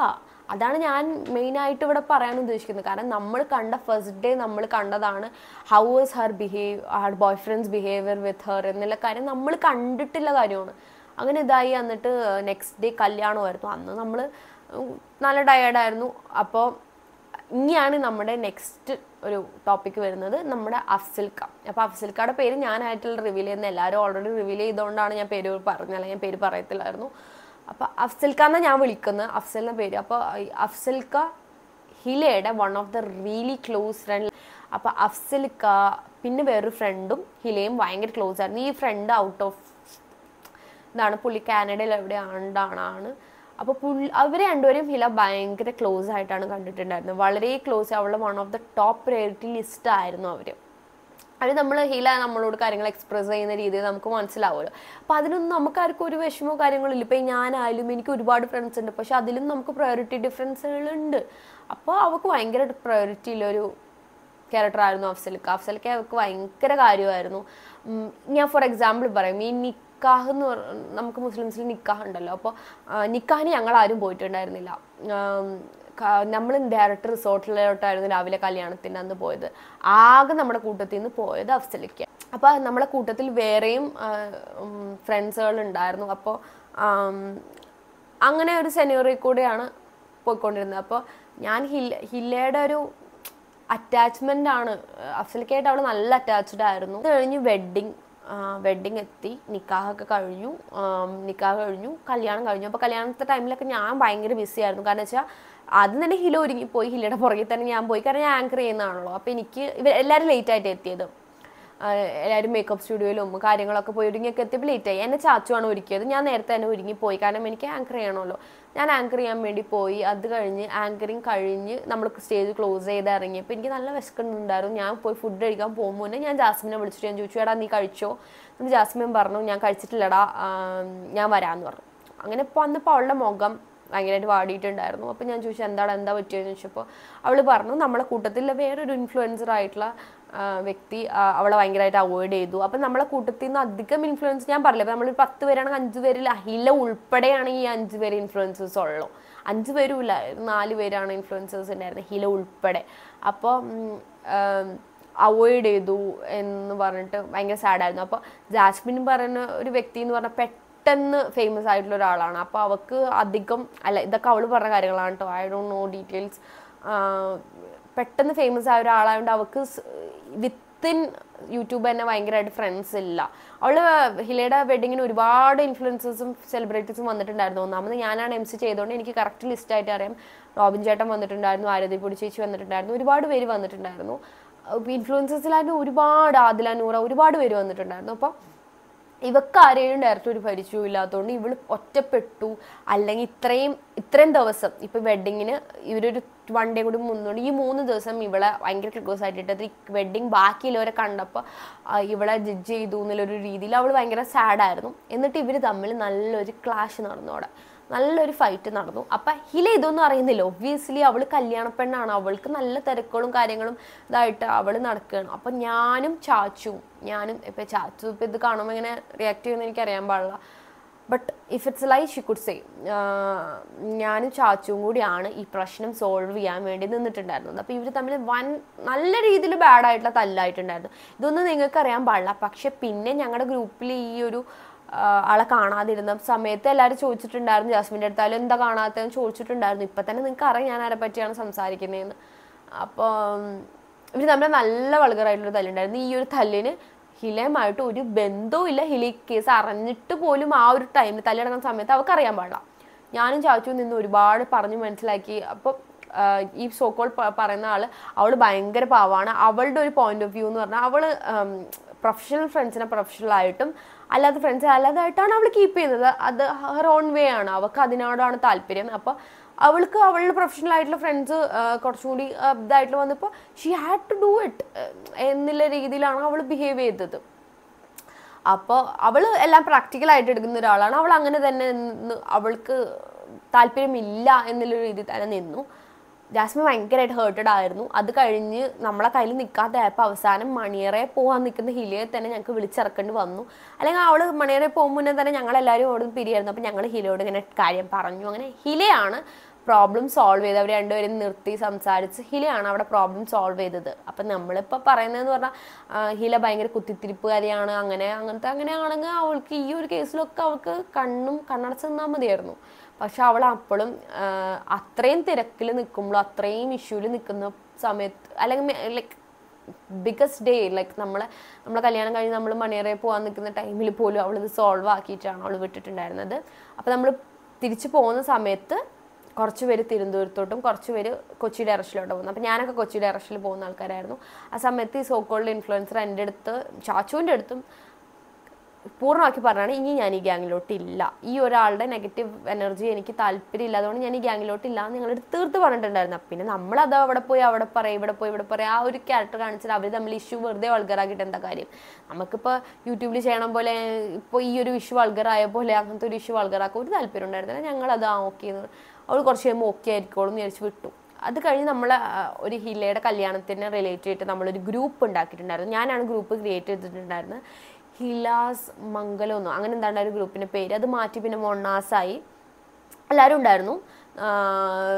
അതാണ് ഞാൻ മെയിനായിട്ട് ഇവിടെ പറയാൻ ഉദ്ദേശിക്കുന്നത്. കാരണം നമ്മൾ കണ്ട ഫസ്റ്റ് ഡേ നമ്മൾ കണ്ടതാണ് how is her behave her boy friends behaviour with her എന്നുള്ള കാര്യം നമ്മൾ കണ്ടിട്ടുള്ള കാര്യമാണ്. അങ്ങനെ ഇതായി. എന്നിട്ട് നെക്സ്റ്റ് ഡേ കല്യാണമായിരുന്നു. അന്ന് നമ്മൾ നല്ല ടയേർഡായിരുന്നു അപ്പോൾ ഇനിയാണ് നമ്മുടെ നെക്സ്റ്റ് ഒരു ടോപ്പിക് വരുന്നത്. നമ്മുടെ അഫ്സൽക്ക. അപ്പോൾ അഫ്സൽക്കയുടെ പേര് ഞാനായിട്ടുള്ള റിവീൽ ചെയ്യുന്ന എല്ലാവരും ഓൾറെഡി റിവീൽ ചെയ്തുകൊണ്ടാണ് ഞാൻ പേര് പറഞ്ഞത്. ഞാൻ പേര് പറയത്തില്ലായിരുന്നു. അപ്പോൾ അഫ്സൽക്ക എന്നാണ് ഞാൻ വിളിക്കുന്നത്. എന്ന പേര്. അപ്പോൾ അഫ്സൽക്ക ഹിലയുടെ one of the really close friend അപ്പോൾ അഫ്സൽക്ക പിന്നെ വേറൊരു ഫ്രണ്ടും ഹിലയും ഭയങ്കര ക്ലോസ് ആയിരുന്നു. ഈ ഫ്രണ്ട് ഔട്ട് ഓഫ് ഇതാണ് പുള്ളി കാനഡയിൽ എവിടെയാണ്ടാണ് അപ്പോൾ പുള്ളി അവർ രണ്ടുപേരും ഹില ഭയങ്കര ക്ലോസ് ആയിട്ടാണ് കണ്ടിട്ടുണ്ടായിരുന്നത്. വളരെ ക്ലോസ് അവളുടെ one of the top priority list ആയിരുന്നു അവർ അത് നമ്മൾ ഹില നമ്മളോട് കാര്യങ്ങൾ എക്സ്പ്രസ് ചെയ്യുന്ന രീതിയിൽ നമുക്ക് മനസ്സിലാവുമല്ലോ. അപ്പോൾ അതിനൊന്നും നമുക്കാർക്കും ഒരു വിഷമോ കാര്യങ്ങളില്ല ഇപ്പം ഞാനായാലും എനിക്ക് ഒരുപാട് ഫ്രണ്ട്സ് ഉണ്ട്. പക്ഷെ അതിലും നമുക്ക് പ്രയോറിറ്റി ഡിഫറൻസുകളുണ്ട് അപ്പോൾ അവൾക്ക് ഭയങ്കര പ്രയോറിറ്റി ഉള്ളൊരു ക്യാരക്ടറായിരുന്നു അഫ്സലിക്ക അഫ്സലിക്ക അവൾക്ക് ഭയങ്കര കാര്യമായിരുന്നു. ഞാൻ ഫോർ എക്സാമ്പിൾ പറയും. ഈ നിക്കാഹ് എന്ന് നമുക്ക് മുസ്ലിംസിൽ നിക്കാഹ് ഉണ്ടല്ലോ. അപ്പോൾ നിക്കാഹിന് ഞങ്ങൾ ആരും പോയിട്ടുണ്ടായിരുന്നില്ല. നമ്മൾ ഡയറക്റ്റ് റിസോർട്ടിലോട്ടായിരുന്നു രാവിലെ കല്യാണത്തിന് അന്ന് പോയത്. ആകെ നമ്മുടെ കൂട്ടത്തിൽ നിന്ന് പോയത് അഫ്സലിക്ക. അപ്പോൾ നമ്മുടെ കൂട്ടത്തിൽ വേറെയും ഫ്രണ്ട്സുകൾ ഉണ്ടായിരുന്നു. അപ്പോൾ അങ്ങനെ ഒരു സെനോറിയിൽ കൂടെയാണ് പോയിക്കൊണ്ടിരുന്നത്. അപ്പോൾ ഞാൻ ഹില്ല ഹില്ലയുടെ ഒരു അറ്റാച്ച്മെന്റ് ആണ്. അഫ്സലിക്കായിട്ട് അവൾ നല്ല അറ്റാച്ച്ഡ് ആയിരുന്നു. അത് കഴിഞ്ഞ് വെഡ്ഡിങ് വെഡ്ഡിങ് എത്തി. നിക്കാഹൊക്കെ കഴിഞ്ഞു. നിക്കാഹ് കഴിഞ്ഞു. കല്യാണം കഴിഞ്ഞു. അപ്പോൾ കല്യാണത്തെ ടൈമിലൊക്കെ ഞാൻ ഭയങ്കര ബിസി ആയിരുന്നു. കാരണം വെച്ചാൽ ആദ്യം തന്നെ ഹില ഒരുങ്ങിപ്പോയി. ഹിലയുടെ പുറകിൽ തന്നെ ഞാൻ പോയി. കാരണം ഞാൻ ആങ്കർ ചെയ്യുന്നതാണല്ലോ. അപ്പോൾ എനിക്ക് ഇവർ എല്ലാവരും ലേറ്റ് ആയിട്ട് എത്തിയത്. എല്ലാവരും മേക്കപ്പ് സ്റ്റുഡിയോയിലും കാര്യങ്ങളൊക്കെ പോയി ഒരുങ്ങിയൊക്കെ എത്തിയപ്പോൾ ലേറ്റ് ആയി. എന്നെ ചാച്ചുവാണ് ഒരുക്കിയത്. ഞാൻ നേരത്തെ തന്നെ ഒരുങ്ങി പോയി കാരണം എനിക്ക് ആങ്കർ ചെയ്യണമല്ലോ. ഞാൻ ആങ്കർ ചെയ്യാൻ വേണ്ടി പോയി. അത് കഴിഞ്ഞ് ആങ്കറിങ് കഴിഞ്ഞ് നമ്മൾ സ്റ്റേജ് ക്ലോസ് ചെയ്ത് ഇറങ്ങിയപ്പോൾ എനിക്ക് നല്ല വിശക്കുന്നുണ്ടായിരുന്നു. ഞാൻ പോയി ഫുഡ് കഴിക്കാൻ പോകുമ്പോൾ മുന്നേ ഞാൻ ജാസ്മിനെ വിളിച്ചിട്ട് ഞാൻ ചോദിച്ചു എടാ നീ കഴിച്ചോ? എന്ന് ജാസ്മിൻ പറഞ്ഞു ഞാൻ കഴിച്ചിട്ടില്ലടാ. ഞാൻ വരാമെന്ന് പറഞ്ഞു. അങ്ങനെ ഇപ്പോൾ വന്നപ്പോൾ അവളുടെ മുഖം ഭയങ്കരമായിട്ട് വാടിയിട്ടുണ്ടായിരുന്നു. അപ്പോൾ ഞാൻ ചോദിച്ചു എന്താണ് എന്താ പറ്റിയെന്ന് ചോദിച്ചപ്പോൾ അവൾ പറഞ്ഞു നമ്മളെ കൂട്ടത്തിലെ വേറൊരു ഇൻഫ്ലുവൻസർ ആയിട്ടുള്ള വ്യക്തി അവളെ ഭയങ്കരമായിട്ട് അവോയ്ഡ് ചെയ്തു. അപ്പം നമ്മളെ കൂട്ടത്തിൽ നിന്ന് അധികം ഇൻഫ്ലുവൻസ് ഞാൻ പറഞ്ഞില്ല നമ്മൾ പത്ത് പേരാണെങ്കിൽ അഞ്ച് പേരിൽ അഹില ഉൾപ്പെടെയാണ് ഈ അഞ്ച് പേര് ഇൻഫ്ലുവൻസേഴ്സ് ഉള്ളൂ. അഞ്ച് പേരും ഇല്ല നാല് പേരാണ് ഇൻഫ്ലുവൻസേഴ്സ് ഉണ്ടായിരുന്നത് ഹില ഉൾപ്പെടെ. അപ്പോൾ അവോയ്ഡ് ചെയ്തു എന്ന് പറഞ്ഞിട്ട് ഭയങ്കര സാഡായിരുന്നു അപ്പോൾ ജാസ്മിൻ പറയുന്ന ഒരു വ്യക്തി എന്ന് പറഞ്ഞാൽ പെട്ടെന്ന് ഫേമസ് ആയിട്ടുള്ള ഒരാളാണ്. അപ്പോൾ അവൾക്ക് അധികം അല്ല ഇതൊക്കെ അവൾ പറഞ്ഞ കാര്യങ്ങളാണ് കേട്ടോ ഐ ഡോണ്ട് നോ ഡീറ്റെയിൽസ് പെട്ടെന്ന് ഫേമസ് ആയ ഒരാളായതുകൊണ്ട് അവൾക്ക് വിത്തിൻ യൂട്യൂബ് തന്നെ ഭയങ്കരമായിട്ട് ഫ്രണ്ട്സ് ഇല്ല. അവൾ ഹിലയുടെ വെഡിങ്ങിന് ഒരുപാട് ഇൻഫ്ലുവൻസേഴ്സും സെലിബ്രിറ്റീസും വന്നിട്ടുണ്ടായിരുന്നു. ഒന്നാമത് ഞാനാണ് എം സി ചെയ്തുകൊണ്ട് എനിക്ക് കറക്റ്റ് ലിസ്റ്റ് ആയിട്ട് അറിയാം. റോബിൻ ചേട്ടൻ വന്നിട്ടുണ്ടായിരുന്നു ആരതി പൊടി ചേച്ചി വന്നിട്ടുണ്ടായിരുന്നു ഒരുപാട് പേര് വന്നിട്ടുണ്ടായിരുന്നു. ഇൻഫ്ലുവൻസേഴ്സിലായിട്ട് ഒരുപാട് ആദില നൂറ ഒരുപാട് പേര് വന്നിട്ടുണ്ടായിരുന്നു. അപ്പോൾ ഇവക്ക് ആരെയും ഡയറക്റ്റ് ഒരു പരിചയവും ഇല്ലാത്തതുകൊണ്ട് ഇവൾ ഒറ്റപ്പെട്ടു. അല്ലെങ്കിൽ ഇത്രയും ഇത്രയും ദിവസം ഇപ്പൊ വെഡിങ്ങിന് ഇവരൊരു വൺ ഡേ കൂടി മുന്നോട്ട് ഈ മൂന്ന് ദിവസം ഇവളെ ഭയങ്കര ക്ലോസ് ആയിട്ട് വെഡ്ഡിങ് വെഡിങ് ബാക്കിയുള്ളവരെ കണ്ടപ്പോൾ ഇവളെ ജഡ്ജ് ചെയ്തു എന്നുള്ളൊരു രീതിയിൽ അവൾ ഭയങ്കര സാഡായിരുന്നു എന്നിട്ട് ഇവർ തമ്മിൽ നല്ലൊരു ക്ലാഷ് നടന്നു അവിടെ. നല്ലൊരു ഫൈറ്റ് നടന്നു. അപ്പം ഹില ഇതൊന്നും അറിയുന്നില്ല. ഒബ്വിയസ്ലി അവൾ കല്യാണ പെണ്ണാണ്. അവൾക്ക് നല്ല തിരക്കുകളും കാര്യങ്ങളും ഇതായിട്ട് അവൾ നടക്കുകയാണ് അപ്പം ഞാനും ചാച്ചും ഞാനും ഇപ്പം ചാച്ചു ഇപ്പം ഇത് കാണുമ്പോൾ ഇങ്ങനെ റിയാക്ട് ചെയ്യുമെന്ന് എനിക്ക് അറിയാൻ പാടില്ല. But if it's lie she could say ഞാനും ചാച്ചും കൂടിയാണ് ഈ പ്രശ്നം സോൾവ് ചെയ്യാൻ വേണ്ടി നിന്നിട്ടുണ്ടായിരുന്നത്. അപ്പോൾ ഇവർ തമ്മിൽ വൻ നല്ല രീതിയിൽ ബാഡായിട്ടുള്ള തല്ലായിട്ടുണ്ടായിരുന്നു. ഇതൊന്നും നിങ്ങൾക്ക് അറിയാൻ പാടില്ല. പക്ഷെ പിന്നെ ഞങ്ങളുടെ ഗ്രൂപ്പിൽ ഈ ഒരു ആളെ കാണാതിരുന്ന സമയത്ത് എല്ലാവരും ചോദിച്ചിട്ടുണ്ടായിരുന്നു ജാസ്മിന്റെ അടുത്താലും എന്താ കാണാത്തതെന്ന് ചോദിച്ചിട്ടുണ്ടായിരുന്നു. ഇപ്പം തന്നെ നിങ്ങൾക്ക് അറിയാം ഞാൻ ആരെ പറ്റിയാണ് സംസാരിക്കുന്നതെന്ന്. അപ്പോൾ ഇവർ തമ്മിൽ നല്ല വൾഗറായിട്ടുള്ള തല്ലുണ്ടായിരുന്നു. ഈ ഒരു തല്ലിന് ഹിലയുമായിട്ട് ഒരു ബന്ധവും ഇല്ല. ഹിലി കേസ് അറിഞ്ഞിട്ട് പോലും ആ ഒരു ടൈമിൽ തല്ലിടങ്ങുന്ന സമയത്ത് അവർക്ക് അറിയാൻ പാടില്ല. ഞാനും ചാച്ചു നിന്ന് ഒരുപാട് പറഞ്ഞ് മനസ്സിലാക്കി. അപ്പോൾ ഈ സോക്കോൾ പറയുന്ന ആൾ അവൾ ഭയങ്കര പാവാണ്. അവളുടെ ഒരു പോയിന്റ് ഓഫ് വ്യൂ എന്ന് പറഞ്ഞാൽ അവൾ പ്രൊഫഷണൽ ഫ്രണ്ട്സിനെ പ്രൊഫഷണൽ അല്ലാത്ത ഫ്രണ്ട്സ് അല്ലാതായിട്ടാണ് അവൾ കീപ്പ് ചെയ്യുന്നത്. അത് ഹെർ ഓൺ വേ ആണ്. അവൾക്ക് അതിനോടാണ് താല്പര്യം. അപ്പോൾ അവൾക്ക് അവളുടെ പ്രൊഫഷണൽ ആയിട്ടുള്ള ഫ്രണ്ട്സ് കുറച്ചും കൂടി ഇതായിട്ട് വന്നപ്പോൾ she had to do it എന്നുള്ള രീതിയിലാണ് അവൾ ബിഹേവ് ചെയ്തത്. അപ്പോൾ അവൾ എല്ലാം പ്രാക്ടിക്കൽ ആയിട്ട് എടുക്കുന്ന ഒരാളാണ്. അവൾ അങ്ങനെ തന്നെ അവൾക്ക് താല്പര്യമില്ല എന്നുള്ള രീതിയിൽ തന്നെ നിന്നു. ജാസ്മിൻ ഭയങ്കരമായിട്ട് ഹേർട്ടഡ് ആയിരുന്നു. അത് കഴിഞ്ഞ് നമ്മളെ കയ്യിൽ നിൽക്കാതെ ആയപ്പോൾ അവസാനം മണിയറെ പോകാൻ നിൽക്കുന്ന ഹിലയെ തന്നെ ഞങ്ങൾക്ക് വിളിച്ചിറക്കേണ്ടി വന്നു. അല്ലെങ്കിൽ അവൾ മണിയറെ പോകും മുന്നേ തന്നെ ഞങ്ങളെല്ലാവരും ഓടും പിരിയായിരുന്നു. അപ്പോൾ ഞങ്ങൾ ഹിലയോട് ഇങ്ങനെ കാര്യം പറഞ്ഞു. അങ്ങനെ ഹിലയാണ് പ്രോബ്ലം സോൾവ് ചെയ്ത് അവർ രണ്ടുപേരും നിർത്തി സംസാരിച്ച് ഹിലയാണ് അവിടെ പ്രോബ്ലം സോൾവ് ചെയ്തത്. അപ്പം നമ്മളിപ്പോൾ പറയുന്നതെന്ന് പറഞ്ഞാൽ ഹില ഭയങ്കര കുത്തിത്തിരിപ്പുകാരിയാണ്. അങ്ങനെ അങ്ങനത്തെ അങ്ങനെയാണെങ്കിൽ അവൾക്ക് ഈ ഒരു കേസിലൊക്കെ അവൾക്ക് കണ്ണും കണ്ണടച്ച് നിന്നാൽ മതിയായിരുന്നു. പക്ഷെ അവൾ അപ്പോഴും അത്രയും തിരക്കിൽ നിൽക്കുമ്പോൾ അത്രയും ഇഷ്യൂവിൽ നിൽക്കുന്ന സമയത്ത് അല്ലെങ്കിൽ ലൈക്ക് ബിഗസ്റ്റ് ഡേ ലൈക്ക് നമ്മളെ നമ്മളെ കല്യാണം കഴിഞ്ഞ് നമ്മൾ മണിയറെ പോകാൻ നിൽക്കുന്ന ടൈമിൽ പോലും അവൾ ഇത് സോൾവ് ആക്കിയിട്ടാണ് അവൾ വിട്ടിട്ടുണ്ടായിരുന്നത്. അപ്പോൾ നമ്മൾ തിരിച്ചു പോകുന്ന സമയത്ത് കുറച്ച് പേര് തിരുവനന്തപുരത്തോട്ടും കുറച്ച് പേര് കൊച്ചി ഡയറക്ഷനിലോട്ട് പോകുന്നു. അപ്പോൾ ഞാനൊക്കെ കൊച്ചി ഡയറക്ഷനിൽ പോകുന്ന ആൾക്കാരായിരുന്നു. ആ സമയത്ത് ഈ സോക്കോൾഡ് ഇൻഫ്ലുവൻസർ എന്റെ അടുത്ത് ചാച്ചുവിന്റെ അടുത്തും പൂർണമാക്കി പറഞ്ഞാണ് ഇനി ഞാൻ ഈ ഗ്യാങ്ങിലോട്ട് ഇല്ല ഈ ഒരാളുടെ നെഗറ്റീവ് എനർജി എനിക്ക് താല്പര്യമില്ല. അതുകൊണ്ട് ഞാൻ ഈ ഗ്യാങ്ങിലോട്ട് ഇല്ല എന്ന് ഞങ്ങളുടെ തീർത്ത് പറഞ്ഞിട്ടുണ്ടായിരുന്നു. പിന്നെ നമ്മളത് അവിടെ പോയി അവിടെ പറയും ഇവിടെ പോയി ഇവിടെ പറയും. ആ ഒരു ക്യാരക്ടർ കാണിച്ചാൽ അവർ തമ്മിൽ ഇഷ്യൂ വെറുതെ വൾഗറാക്കിയിട്ട് എന്താ കാര്യം? നമുക്കിപ്പോൾ യൂട്യൂബിൽ ചെയ്യണം പോലെ ഇപ്പോൾ ഈ ഒരു ഇഷ്യൂ വൾഗറായ പോലെ അങ്ങനത്തെ ഒരു ഇഷ്യൂ വൾഗറാക്കാൻ ഒരു താല്പര്യം ഉണ്ടായിരുന്നില്ല. ഞങ്ങളത് ആ ഓക്കെ അവൾ കുറച്ച് കഴിയുമ്പോൾ ഓക്കെ ആയിരിക്കുള്ളൂ എന്ന് വിചാരിച്ച് വിട്ടു. അത് കഴിഞ്ഞ് നമ്മൾ ഒരു ഹിലയുടെ കല്യാണത്തിന് റിലേറ്റ് ചെയ്തിട്ട് നമ്മളൊരു ഗ്രൂപ്പ് ഉണ്ടാക്കിയിട്ടുണ്ടായിരുന്നു. ഞാനാണ് ഗ്രൂപ്പ് ക്രിയേറ്റ് ചെയ്തിട്ടുണ്ടായിരുന്നത്. ഹിലാസ് മംഗലം എന്നോ അങ്ങനെ എന്താണ് ഒരു ഗ്രൂപ്പിന്റെ പേര്? അത് മാറ്റി പിന്നെ മൊണ്ണാസായി എല്ലാവരും ഉണ്ടായിരുന്നു.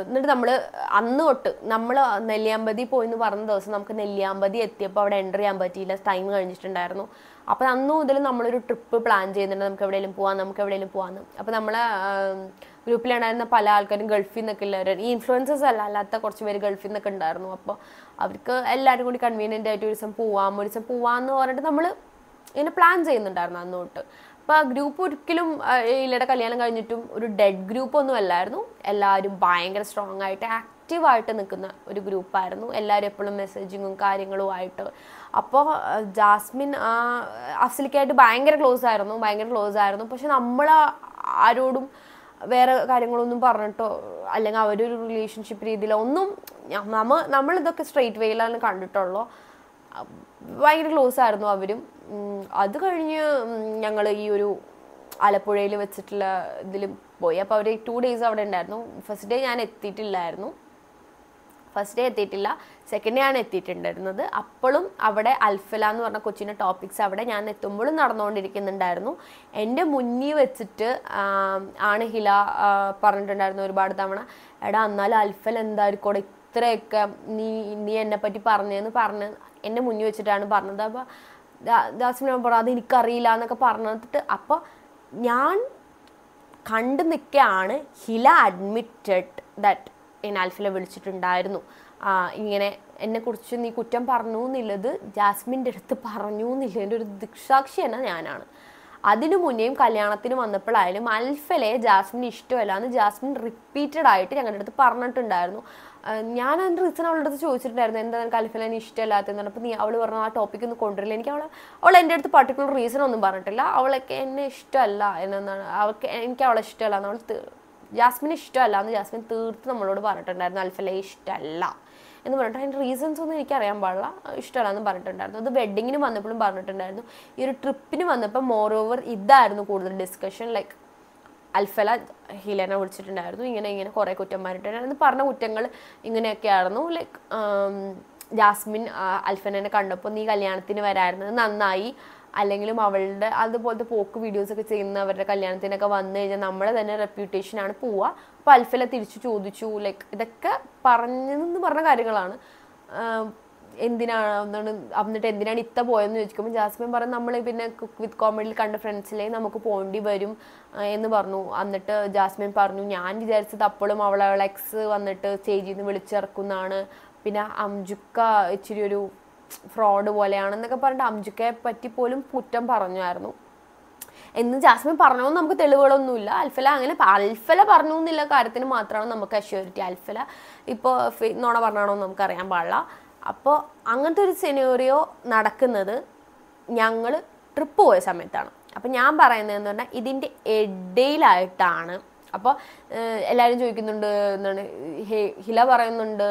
എന്നിട്ട് നമ്മൾ അന്ന് തൊട്ട് നമ്മൾ നെല്ലിയാമ്പതി പോയി എന്ന് പറഞ്ഞ ദിവസം നമുക്ക് നെല്ലിയാമ്പതി എത്തിയപ്പോൾ അവിടെ എന്റർ ചെയ്യാൻ പറ്റിയില്ല. ടൈം കഴിഞ്ഞിട്ടുണ്ടായിരുന്നു. അപ്പോൾ അന്ന് മുതൽ നമ്മളൊരു ട്രിപ്പ് പ്ലാൻ ചെയ്യുന്നുണ്ട് നമുക്ക് എവിടെയെങ്കിലും പോകാം നമുക്ക് എവിടെയെങ്കിലും പോകാമെന്ന് അപ്പോൾ നമ്മളെ ഗ്രൂപ്പിലുണ്ടായിരുന്ന പല ആൾക്കാരും ഗൾഫിൽ നിന്നൊക്കെ ഉള്ളവർ ഈ ഇൻഫ്ലുവൻസസ് അല്ല അല്ലാത്ത കുറച്ച് പേര് ഗൾഫിൽ നിന്നൊക്കെ ഉണ്ടായിരുന്നു. അപ്പോൾ അവർക്ക് എല്ലാവരും കൂടി കൺവീനിയന്റ് ആയിട്ട് ഒരു ദിവസം പോവാം ഒരു ദിവസം പോവാമെന്ന് പറഞ്ഞിട്ട് നമ്മൾ ഇങ്ങനെ പ്ലാൻ ചെയ്യുന്നുണ്ടായിരുന്നു അന്ന് തൊട്ട് അപ്പോൾ ആ ഗ്രൂപ്പ് ഒരിക്കലും ഇല്ലയുടെ കല്യാണം കഴിഞ്ഞിട്ടും ഒരു ഡെഡ് ഗ്രൂപ്പ് ഒന്നും അല്ലായിരുന്നു. എല്ലാവരും ഭയങ്കര സ്ട്രോങ് ആയിട്ട് ആക്റ്റീവായിട്ട് നിൽക്കുന്ന ഒരു ഗ്രൂപ്പായിരുന്നു എല്ലാവരും എപ്പോഴും മെസ്സേജിങ്ങും കാര്യങ്ങളും ആയിട്ട്. അപ്പോൾ ജാസ്മിൻ അഫ്സലിക്കായിട്ട് ഭയങ്കര ക്ലോസ് ആയിരുന്നു. ഭയങ്കര ക്ലോസ് ആയിരുന്നു. പക്ഷെ നമ്മൾ ആരോടും വേറെ കാര്യങ്ങളൊന്നും പറഞ്ഞിട്ടോ അല്ലെങ്കിൽ അവരൊരു റിലേഷൻഷിപ്പ് രീതിയിലോ ഒന്നും നമ്മൾ നമ്മ നമ്മളിതൊക്കെ സ്ട്രെയിറ്റ് വേയിലാണ് കണ്ടിട്ടുള്ളൂ. ഭയങ്കര ക്ലോസ് ആയിരുന്നു അവരും. അത് കഴിഞ്ഞ് ഞങ്ങൾ ഈ ഒരു ആലപ്പുഴയിൽ വെച്ചിട്ടുള്ള ഇതിൽ പോയി. അപ്പോൾ അവർ ടു ഡേയ്സ് അവിടെ ഉണ്ടായിരുന്നു. ഫസ്റ്റ് ഡേ ഞാൻ എത്തിയിട്ടില്ലായിരുന്നു. ഫസ്റ്റ് ഡേ എത്തിയിട്ടില്ല. സെക്കൻഡ് ഡേ ആണ് എത്തിയിട്ടുണ്ടായിരുന്നത്. അപ്പോഴും അവിടെ അൽഫല എന്ന് പറഞ്ഞ കൊച്ചിന്റെ ടോപ്പിക്സ് അവിടെ ഞാൻ എത്തുമ്പോഴും നടന്നുകൊണ്ടിരിക്കുന്നുണ്ടായിരുന്നു. എന്റെ മുന്നിൽ വെച്ചിട്ട് ആണ് ഹില പറഞ്ഞിട്ടുണ്ടായിരുന്നു ഒരുപാട് തവണ. എടാ എന്നാലും അൽഫൽ എന്തായിരിക്കും ഇത്രയൊക്കെ നീ നീ എന്നെപ്പറ്റി പറഞ്ഞതെന്ന് പറഞ്ഞ് എന്റെ മുന്നിൽ വെച്ചിട്ടാണ് പറഞ്ഞത്. അപ്പോൾ ജാസ്മിൻ പറ അത് എനിക്കറിയില്ല എന്നൊക്കെ പറഞ്ഞിട്ട് അപ്പോൾ ഞാൻ കണ്ടു നിൽക്കുകയാണ് ഹില അഡ്മിറ്റഡ് ദാറ്റ് എന്നെ അൽഫില വിളിച്ചിട്ടുണ്ടായിരുന്നു. ഇങ്ങനെ എന്നെക്കുറിച്ച് നീ കുറ്റം പറഞ്ഞു എന്നുള്ളത് ജാസ്മിന്റെ അടുത്ത് പറഞ്ഞു എന്നുള്ളതിന്റെ ഒരു ദിക്സാക്ഷി തന്നെ ഞാനാണ്. അതിനു മുന്നേയും കല്യാണത്തിന് വന്നപ്പോഴായാലും അൽഫലെ ജാസ്മിൻ ഇഷ്ടമല്ല എന്ന് ജാസ്മിൻ റിപ്പീറ്റഡ് ആയിട്ട് ഞങ്ങളുടെ അടുത്ത് പറഞ്ഞിട്ടുണ്ടായിരുന്നു. ഞാൻ അതിന്റെ റീസൺ അവളുടെ അടുത്ത് ചോദിച്ചിട്ടുണ്ടായിരുന്നു. എന്താ നിനക്ക് അൽഫലേനെ ഇഷ്ടമല്ലാത്തതെന്ന് പറഞ്ഞപ്പോൾ നീ അവൾ പറഞ്ഞു ആ ടോപ്പിക്ക് ഒന്ന് കൊണ്ടുവരില്ല. എനിക്ക് അവളെ അവൾ എന്റെ അടുത്ത് പർട്ടിക്കുലർ റീസൺ ഒന്നും പറഞ്ഞിട്ടില്ല. അവളൊക്കെ എന്നെ ഇഷ്ടമല്ല എന്നാണ് അവൾക്ക് എനിക്ക് അവളെ ഇഷ്ടമല്ല അവൾ ജാസ്മിൻ ഇഷ്ടമല്ല എന്ന് ജാസ്മിൻ തീർത്ത് നമ്മളോട് പറഞ്ഞിട്ടുണ്ടായിരുന്നു. അൽഫലെ ഇഷ്ടമല്ല എന്ന് പറഞ്ഞിട്ട്. അതിന്റെ റീസൺസ് ഒന്നും എനിക്ക് അറിയാൻ പാടില്ല. ഇഷ്ടമല്ല എന്ന് പറഞ്ഞിട്ടുണ്ടായിരുന്നു. അത് വെഡിങ്ങിന് വന്നപ്പോഴും പറഞ്ഞിട്ടുണ്ടായിരുന്നു. ഈ ഒരു ട്രിപ്പിന് വന്നപ്പോൾ മോർ ഓവർ ഇതായിരുന്നു കൂടുതൽ ഡിസ്കഷൻ ലൈക്ക് അൽഫല ഹിലനെ വിളിച്ചിട്ടുണ്ടായിരുന്നു. ഇങ്ങനെ ഇങ്ങനെ കുറേ കുറ്റം പറഞ്ഞിട്ടുണ്ടായിരുന്നു പറഞ്ഞ കുറ്റങ്ങൾ ഇങ്ങനെയൊക്കെയായിരുന്നു. ലൈക്ക് ജാസ്മിൻ അൽഫനെ കണ്ടപ്പോൾ നീ കല്യാണത്തിന് വരായിരുന്നത് നന്നായി. അല്ലെങ്കിലും അവളുടെ അതുപോലത്തെ പോക്ക് വീഡിയോസൊക്കെ ചെയ്യുന്ന അവരുടെ കല്യാണത്തിനൊക്കെ വന്നു കഴിഞ്ഞാൽ നമ്മളെ തന്നെ റെപ്യൂട്ടേഷനാണ് പോവുക. അപ്പോൾ അൽഫല തിരിച്ചു ചോദിച്ചു. ലൈക്ക് ഇതൊക്കെ പറഞ്ഞെന്ന് പറഞ്ഞ കാര്യങ്ങളാണ്. എന്തിനാണ് എന്നാണ് എന്നിട്ട് എന്തിനാണ് ഇത്ത പോയെന്ന് ചോദിക്കുമ്പോൾ ജാസ്മിൻ പറഞ്ഞു നമ്മൾ പിന്നെ കുക്ക് വിത്ത് കോമഡിയിൽ കണ്ട ഫ്രണ്ട്സിലേ നമുക്ക് പോകേണ്ടി വരും എന്ന് പറഞ്ഞു. എന്നിട്ട് ജാസ്മിൻ പറഞ്ഞു ഞാൻ വിചാരിച്ചത് അപ്പോഴും അവളെ അവളെ എക്സ് വന്നിട്ട് സ്റ്റേജിൽ നിന്ന് വിളിച്ചിറക്കുന്നതാണ് പിന്നെ അംജുക്ക ഇച്ചിരി ഒരു ഫ്രോഡ് പോലെയാണെന്നൊക്കെ പറഞ്ഞിട്ട് അംജുക്കയെ പറ്റി പോലും കുറ്റം പറഞ്ഞായിരുന്നു എന്ന് ജാസ്മിൻ പറഞ്ഞോ നമുക്ക് തെളിവുകളൊന്നുമില്ല. അൽഫല അങ്ങനെ അൽഫല പറഞ്ഞു എന്നുള്ള കാര്യത്തിന് മാത്രമാണ് നമുക്ക് അഷ്യൂരിറ്റി അൽഫല ഇപ്പോൾ നോണ പറഞ്ഞാണോ നമുക്ക് അറിയാൻ പാടില്ല. അപ്പോൾ അങ്ങനത്തെ ഒരു സെനോറിയോ നടക്കുന്നത് ഞങ്ങൾ ട്രിപ്പ് പോയ സമയത്താണ്. അപ്പം ഞാൻ പറയുന്നതെന്ന് പറഞ്ഞാൽ ഇതിന്റെ ഇടയിലായിട്ടാണ് അപ്പോൾ എല്ലാവരും ചോദിക്കുന്നുണ്ട് എന്താണ് ഹില പറയുന്നുണ്ട്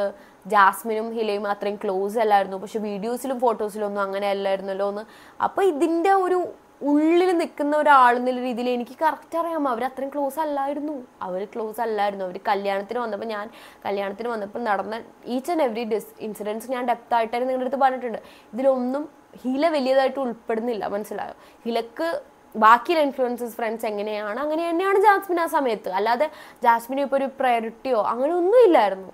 ജാസ്മിനും ഹിലയും അത്രയും ക്ലോസ് അല്ലായിരുന്നു. പക്ഷെ വീഡിയോസിലും ഫോട്ടോസിലും ഒന്നും അങ്ങനെ അല്ലായിരുന്നല്ലോ എന്ന്. അപ്പോൾ ഇതിന്റെ ഒരു ഉള്ളിൽ നിൽക്കുന്ന ഒരാൾ എന്നുള്ള രീതിയിൽ എനിക്ക് കറക്റ്റ് അറിയാം അവർ അത്രയും ക്ലോസ് അല്ലായിരുന്നു. അവർ ക്ലോസ് അല്ലായിരുന്നു. അവർ കല്യാണത്തിന് വന്നപ്പോൾ ഞാൻ കല്യാണത്തിന് വന്നപ്പോൾ നടന്ന each and every this incidents ഞാൻ ഡെപ്ത് ആയിട്ടായിരുന്നു നിങ്ങളുടെ അടുത്ത് പറഞ്ഞിട്ടുണ്ട്. ഇതിലൊന്നും ഹില വലിയതായിട്ട് ഉൾപ്പെടുന്നില്ല. മനസ്സിലായോ? ഹിലക്ക് ബാക്കിയുള്ള ഇൻഫ്ലുവൻസസ് ഫ്രണ്ട്സ് എങ്ങനെയാണ്? അങ്ങനെ തന്നെയാണ് ജാസ്മിൻ ആ സമയത്ത്. അല്ലാതെ ജാസ്മിന് ഇപ്പോൾ ഒരു പ്രയോറിറ്റിയോ അങ്ങനെ ഒന്നും ഇല്ലായിരുന്നു.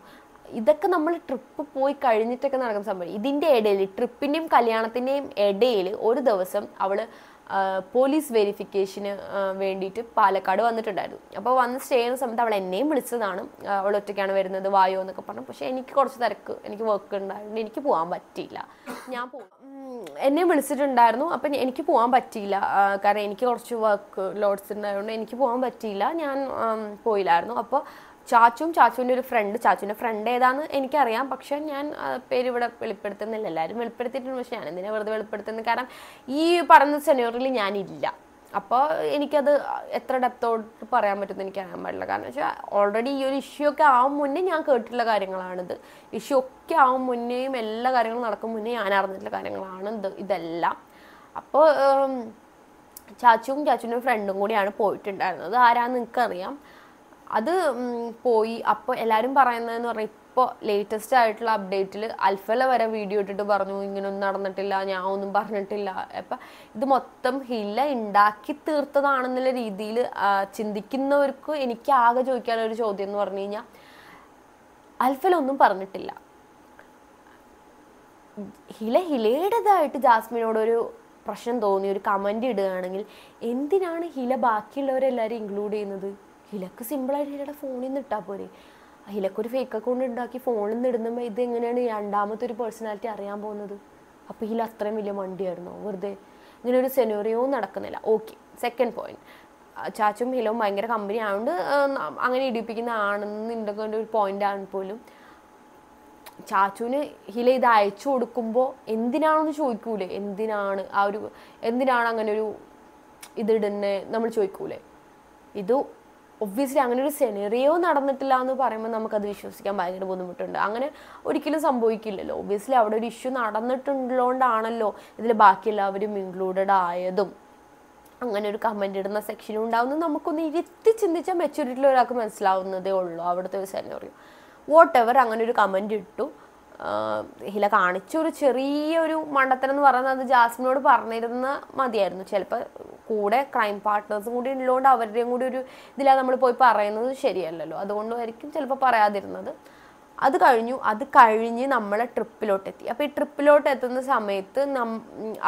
ഇതൊക്കെ നമ്മൾ ട്രിപ്പ് പോയി കഴിഞ്ഞിട്ടൊക്കെ നടക്കുന്ന സംഭവം. ഇതിന്റെ ഇടയിൽ ട്രിപ്പിന്റെയും കല്യാണത്തിന്റെയും ഇടയിൽ ഒരു ദിവസം അവൾ പോലീസ് വെരിഫിക്കേഷന് വേണ്ടിയിട്ട് പാലക്കാട് വന്നിട്ടുണ്ടായിരുന്നു. അപ്പോൾ വന്ന് സ്റ്റേ ചെയ്യുന്ന സമയത്ത് അവൾ എന്നെയും വിളിച്ചതാണ്. അവൾ ഒറ്റയ്ക്കാണ് വരുന്നത് വായോ എന്നൊക്കെ പറഞ്ഞു. പക്ഷേ എനിക്ക് കുറച്ച് തിരക്ക് എനിക്ക് വർക്ക് ഉണ്ടായിരുന്നു എനിക്ക് പോകാൻ പറ്റിയില്ല. ഞാൻ എന്നെ വിളിച്ചിട്ടുണ്ടായിരുന്നു. അപ്പം എനിക്ക് പോകാൻ പറ്റിയില്ല. കാരണം എനിക്ക് കുറച്ച് വർക്ക് ലോഡ്സ് ഉണ്ടായതുകൊണ്ട് എനിക്ക് പോകാൻ പറ്റിയില്ല. ഞാൻ പോയില്ലായിരുന്നു. അപ്പോൾ ചാച്ചും ചാച്ചുവിന്റെ ഒരു ഫ്രണ്ട് ചാച്ചുവിന്റെ ഫ്രണ്ട് ഏതാന്ന് എനിക്കറിയാം. പക്ഷെ ഞാൻ പേര് ഇവിടെ വെളിപ്പെടുത്തുന്നില്ല. എല്ലാവരും വെളിപ്പെടുത്തിയിട്ടുണ്ട്. പക്ഷെ ഞാൻ എന്തിനാ വെറുതെ വെളിപ്പെടുത്തുന്നത്? കാരണം ഈ പറഞ്ഞ സെനോറിൽ ഞാനില്ല. അപ്പോൾ എനിക്കത് എത്ര ഡെപ്തോട്ട് പറയാൻ പറ്റുമെന്ന് എനിക്ക് അറിയാൻ പാടില്ല. കാരണം വെച്ചാൽ ഓൾറെഡി ഈ ഒരു ഇഷ്യൂ ഒക്കെ ആവും മുന്നേ ഞാൻ കേട്ടിട്ടുള്ള കാര്യങ്ങളാണിത്. ഇഷ്യൂ ഒക്കെ ആവും മുന്നേയും എല്ലാ കാര്യങ്ങളും നടക്കും മുന്നേ ഞാൻ അറിഞ്ഞിട്ടുള്ള കാര്യങ്ങളാണ് ഇത് ഇതെല്ലാം. അപ്പോൾ ചാച്ചുവും ചാച്ചുവിന്റെ ഫ്രണ്ടും കൂടിയാണ് പോയിട്ടുണ്ടായിരുന്നത്. ആരാന്ന് നിങ്ങൾക്കറിയാം അത് പോയി. അപ്പോൾ എല്ലാവരും പറയുന്നതെന്ന് പറഞ്ഞാൽ ഇപ്പോൾ ലേറ്റസ്റ്റ് ആയിട്ടുള്ള അപ്ഡേറ്റിൽ അൽഫല വരെ വീഡിയോ ഇട്ടിട്ട് പറഞ്ഞു ഇങ്ങനൊന്നും നടന്നിട്ടില്ല ഞാൻ ഒന്നും പറഞ്ഞിട്ടില്ല. അപ്പം ഇത് മൊത്തം ഹില്ല ഉണ്ടാക്കി തീർത്തതാണെന്നുള്ള രീതിയിൽ ചിന്തിക്കുന്നവർക്ക് എനിക്ക് ആകെ ചോദിക്കാനുള്ള ഒരു ചോദ്യം എന്ന് പറഞ്ഞു കഴിഞ്ഞാൽ അൽഫല ഒന്നും പറഞ്ഞിട്ടില്ല. ഹില ഹിലയുടേതായിട്ട് ജാസ്മിനോട് ഒരു പ്രശ്നം തോന്നി ഒരു കമന്റ് ഇടുകയാണെങ്കിൽ എന്തിനാണ് ഹില ബാക്കിയുള്ളവരെല്ലാവരും ഇൻക്ലൂഡ് ചെയ്യുന്നത്? ഹിലക്ക് സിമ്പിളായിട്ട് ഹിലയുടെ ഫോണിൽ നിന്ന് ഇട്ടാൽ പോരെ. ഹിലക്കൊരു ഫേക്ക് അക്കൗണ്ട് ഉണ്ടാക്കി ഫോണിൽ നിന്ന് ഇടുന്നുമ്പോൾ ഇത് എങ്ങനെയാണ് രണ്ടാമത്തെ ഒരു പേഴ്സണാലിറ്റി അറിയാൻ പോകുന്നത്? അപ്പോൾ ഹില അത്രയും വലിയ മണ്ടിയായിരുന്നു. വെറുതെ ഇങ്ങനെ ഒരു സെനോറിയോ നടക്കുന്നില്ല. ഓക്കെ സെക്കൻഡ് പോയിന്റ് ചാച്ചും ഹിലവും ഭയങ്കര കമ്പനി ആയതുകൊണ്ട് അങ്ങനെ ഇടിപ്പിക്കുന്ന ആണെന്നുണ്ടെങ്കിൽ ഒരു പോയിന്റ് ആണ് പോലും. ചാച്ചുവിന് ഹില ഇത് അയച്ചു കൊടുക്കുമ്പോൾ എന്തിനാണെന്ന് ചോദിക്കൂലേ? എന്തിനാണ് ആ ഒരു എന്തിനാണ് അങ്ങനെ ഒരു ഇതിടുന്നത് നമ്മൾ ചോദിക്കൂലേ? ഇത് ഒബ്വിയസ്ലി അങ്ങനെ ഒരു സെനറിയോ നടന്നിട്ടില്ല എന്ന് പറയുമ്പോൾ നമുക്കത് വിശ്വസിക്കാൻ ഭയങ്കര ബുദ്ധിമുട്ടുണ്ട്. അങ്ങനെ ഒരിക്കലും സംഭവിക്കില്ലല്ലോ. ഒബ്വിയസ്ലി അവിടെ ഒരു ഇഷ്യൂ നടന്നിട്ടുള്ളതുകൊണ്ടാണല്ലോ ഇതിൽ ബാക്കി എല്ലാവരും ഇൻക്ലൂഡഡ് ആയതും. അങ്ങനെ ഒരു കമന്റ് ഇടുന്ന സെക്ഷനും ഉണ്ടാവുന്നത് നമുക്കൊന്ന് ഇരുത്തി ചിന്തിച്ചാൽ മെച്ചൂരിറ്റിയിൽ ഒരാൾക്ക് മനസ്സിലാവുന്നതേ ഉള്ളൂ അവിടുത്തെ ഒരു സെനറിയോ വാട്ട് എവർ അങ്ങനെ ഒരു കമന്റ് ഇട്ടു. ഹില കാണിച്ച ഒരു ചെറിയൊരു മണ്ടത്തരം എന്ന് പറയുന്നത് ജാസ്മിനോട് പറഞ്ഞിരുന്ന മതിയായിരുന്നു. ചിലപ്പോൾ കൂടെ ക്രൈം പാർട്ട്നേഴ്സും കൂടി ഉള്ളതുകൊണ്ട് അവരുടെയും കൂടി ഒരു ഇതിലാണ് നമ്മൾ പോയി പറയുന്നത് ശരിയല്ലല്ലോ. അതുകൊണ്ടായിരിക്കും ചിലപ്പോൾ പറയാതിരുന്നത്. അത് കഴിഞ്ഞു. അത് കഴിഞ്ഞ് നമ്മൾ ട്രിപ്പിലോട്ട് എത്തി അപ്പോൾ ഈ ട്രിപ്പിലോട്ട് എത്തുന്ന സമയത്ത് നം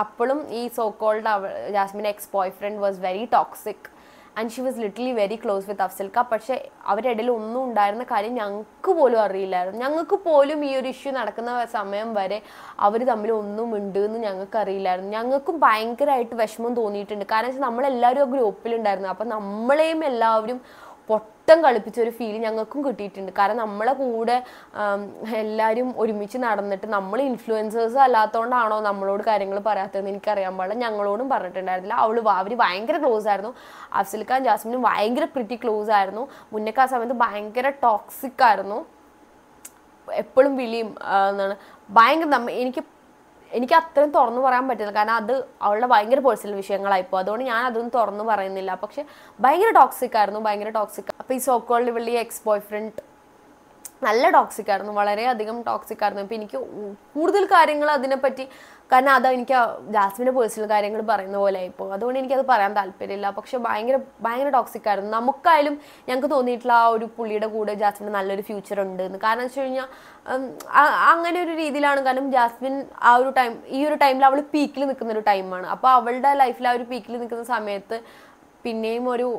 അപ്പോഴും ഈ സോ കോൾഡ് അവ Jasmine ex boy friend was very toxic and she was literally very close with അഫ്സൽക്ക പക്ഷേ അവരുടെ ഇടയിൽ ഒന്നും ഉണ്ടായിരുന്ന കാര്യം ഞങ്ങൾക്ക് പോലും അറിയില്ലായിരുന്നു. ഞങ്ങൾക്ക് പോലും ഈ ഒരു ഇഷ്യൂ നടക്കുന്ന സമയം വരെ അവർ തമ്മിൽ ഒന്നും ഉണ്ട് എന്ന് ഞങ്ങൾക്ക് അറിയില്ലായിരുന്നു. ഞങ്ങൾക്കും ഭയങ്കരമായിട്ട് വിഷമം തോന്നിയിട്ടുണ്ട്. കാരണം വെച്ചാൽ നമ്മളെല്ലാവരും ആ ഗ്രൂപ്പിലുണ്ടായിരുന്നു അപ്പം നമ്മളെയും എല്ലാവരും പൊട്ടം കളിപ്പിച്ച ഒരു ഫീൽ ഞങ്ങൾക്കും കിട്ടിയിട്ടുണ്ട്. കാരണം നമ്മളെ കൂടെ എല്ലാവരും ഒരുമിച്ച് നടന്നിട്ട് നമ്മൾ ഇൻഫ്ലുവൻസേഴ്സ് അല്ലാത്തതുകൊണ്ടാണോ നമ്മളോട് കാര്യങ്ങൾ പറയാത്തതെന്ന് എനിക്കറിയാൻ പാടില്ല. ഞങ്ങളോടും പറഞ്ഞിട്ടുണ്ടായിരുന്നില്ല. അവൾ അവർ ഭയങ്കര ക്ലോസ് ആയിരുന്നു. അഫ്സൽ ഖാൻ ജാസ്മിനും ഭയങ്കര പ്രിറ്റി ക്ലോസ് ആയിരുന്നു. മുന്നേക്ക് ആ സമയത്ത് ഭയങ്കര ടോക്സിക് ആയിരുന്നു. എപ്പോഴും വിളിയും എന്താണ് ഭയങ്കര നമ്മ എനിക്ക് എനിക്ക് അത്രയും തുറന്നു പറയാൻ പറ്റില്ല. കാരണം അത് അവളുടെ ഭയങ്കര പേഴ്സണൽ വിഷയങ്ങളായിപ്പോൾ അതുകൊണ്ട് ഞാൻ അതൊന്നും തുറന്നു പറയുന്നില്ല. പക്ഷെ ഭയങ്കര ടോക്സിക് ആയിരുന്നു ഭയങ്കര ടോക്സിക് അപ്പോൾ ഈ സോക്കോളിൽ വിളി എക്സ് ബോയ് ഫ്രണ്ട് നല്ല ടോക്സിക് ആയിരുന്നു വളരെയധികം ടോക്സിക് ആയിരുന്നു. അപ്പോൾ എനിക്ക് കൂടുതൽ കാര്യങ്ങൾ അതിനെപ്പറ്റി കാരണം അത് എനിക്ക് ജാസ്മിന്റെ പേഴ്സണൽ കാര്യങ്ങൾ പറയുന്ന പോലെ ഇപ്പോൾ അതുകൊണ്ട് എനിക്കത് പറയാൻ താല്പര്യമില്ല. പക്ഷെ ഭയങ്കര ഭയങ്കര ടോക്സിക് ആയിരുന്നു. നമുക്കായാലും ഞങ്ങൾക്ക് തോന്നിയിട്ടുള്ള ആ ഒരു പുള്ളിയുടെ കൂടെ ജാസ്മിന് നല്ലൊരു ഫ്യൂച്ചർ ഉണ്ട് എന്ന് കാരണം വെച്ച് കഴിഞ്ഞാൽ അങ്ങനെ ഒരു രീതിയിലാണ്. കാരണം ജാസ്മിൻ ആ ഒരു ടൈം ഈ ഒരു ടൈമിൽ അവൾ പീക്കിൽ നിൽക്കുന്ന ഒരു ടൈമാണ് അപ്പോൾ അവളുടെ ലൈഫിൽ ആ ഒരു പീക്കിൽ നിൽക്കുന്ന സമയത്ത് പിന്നെയും ഒരു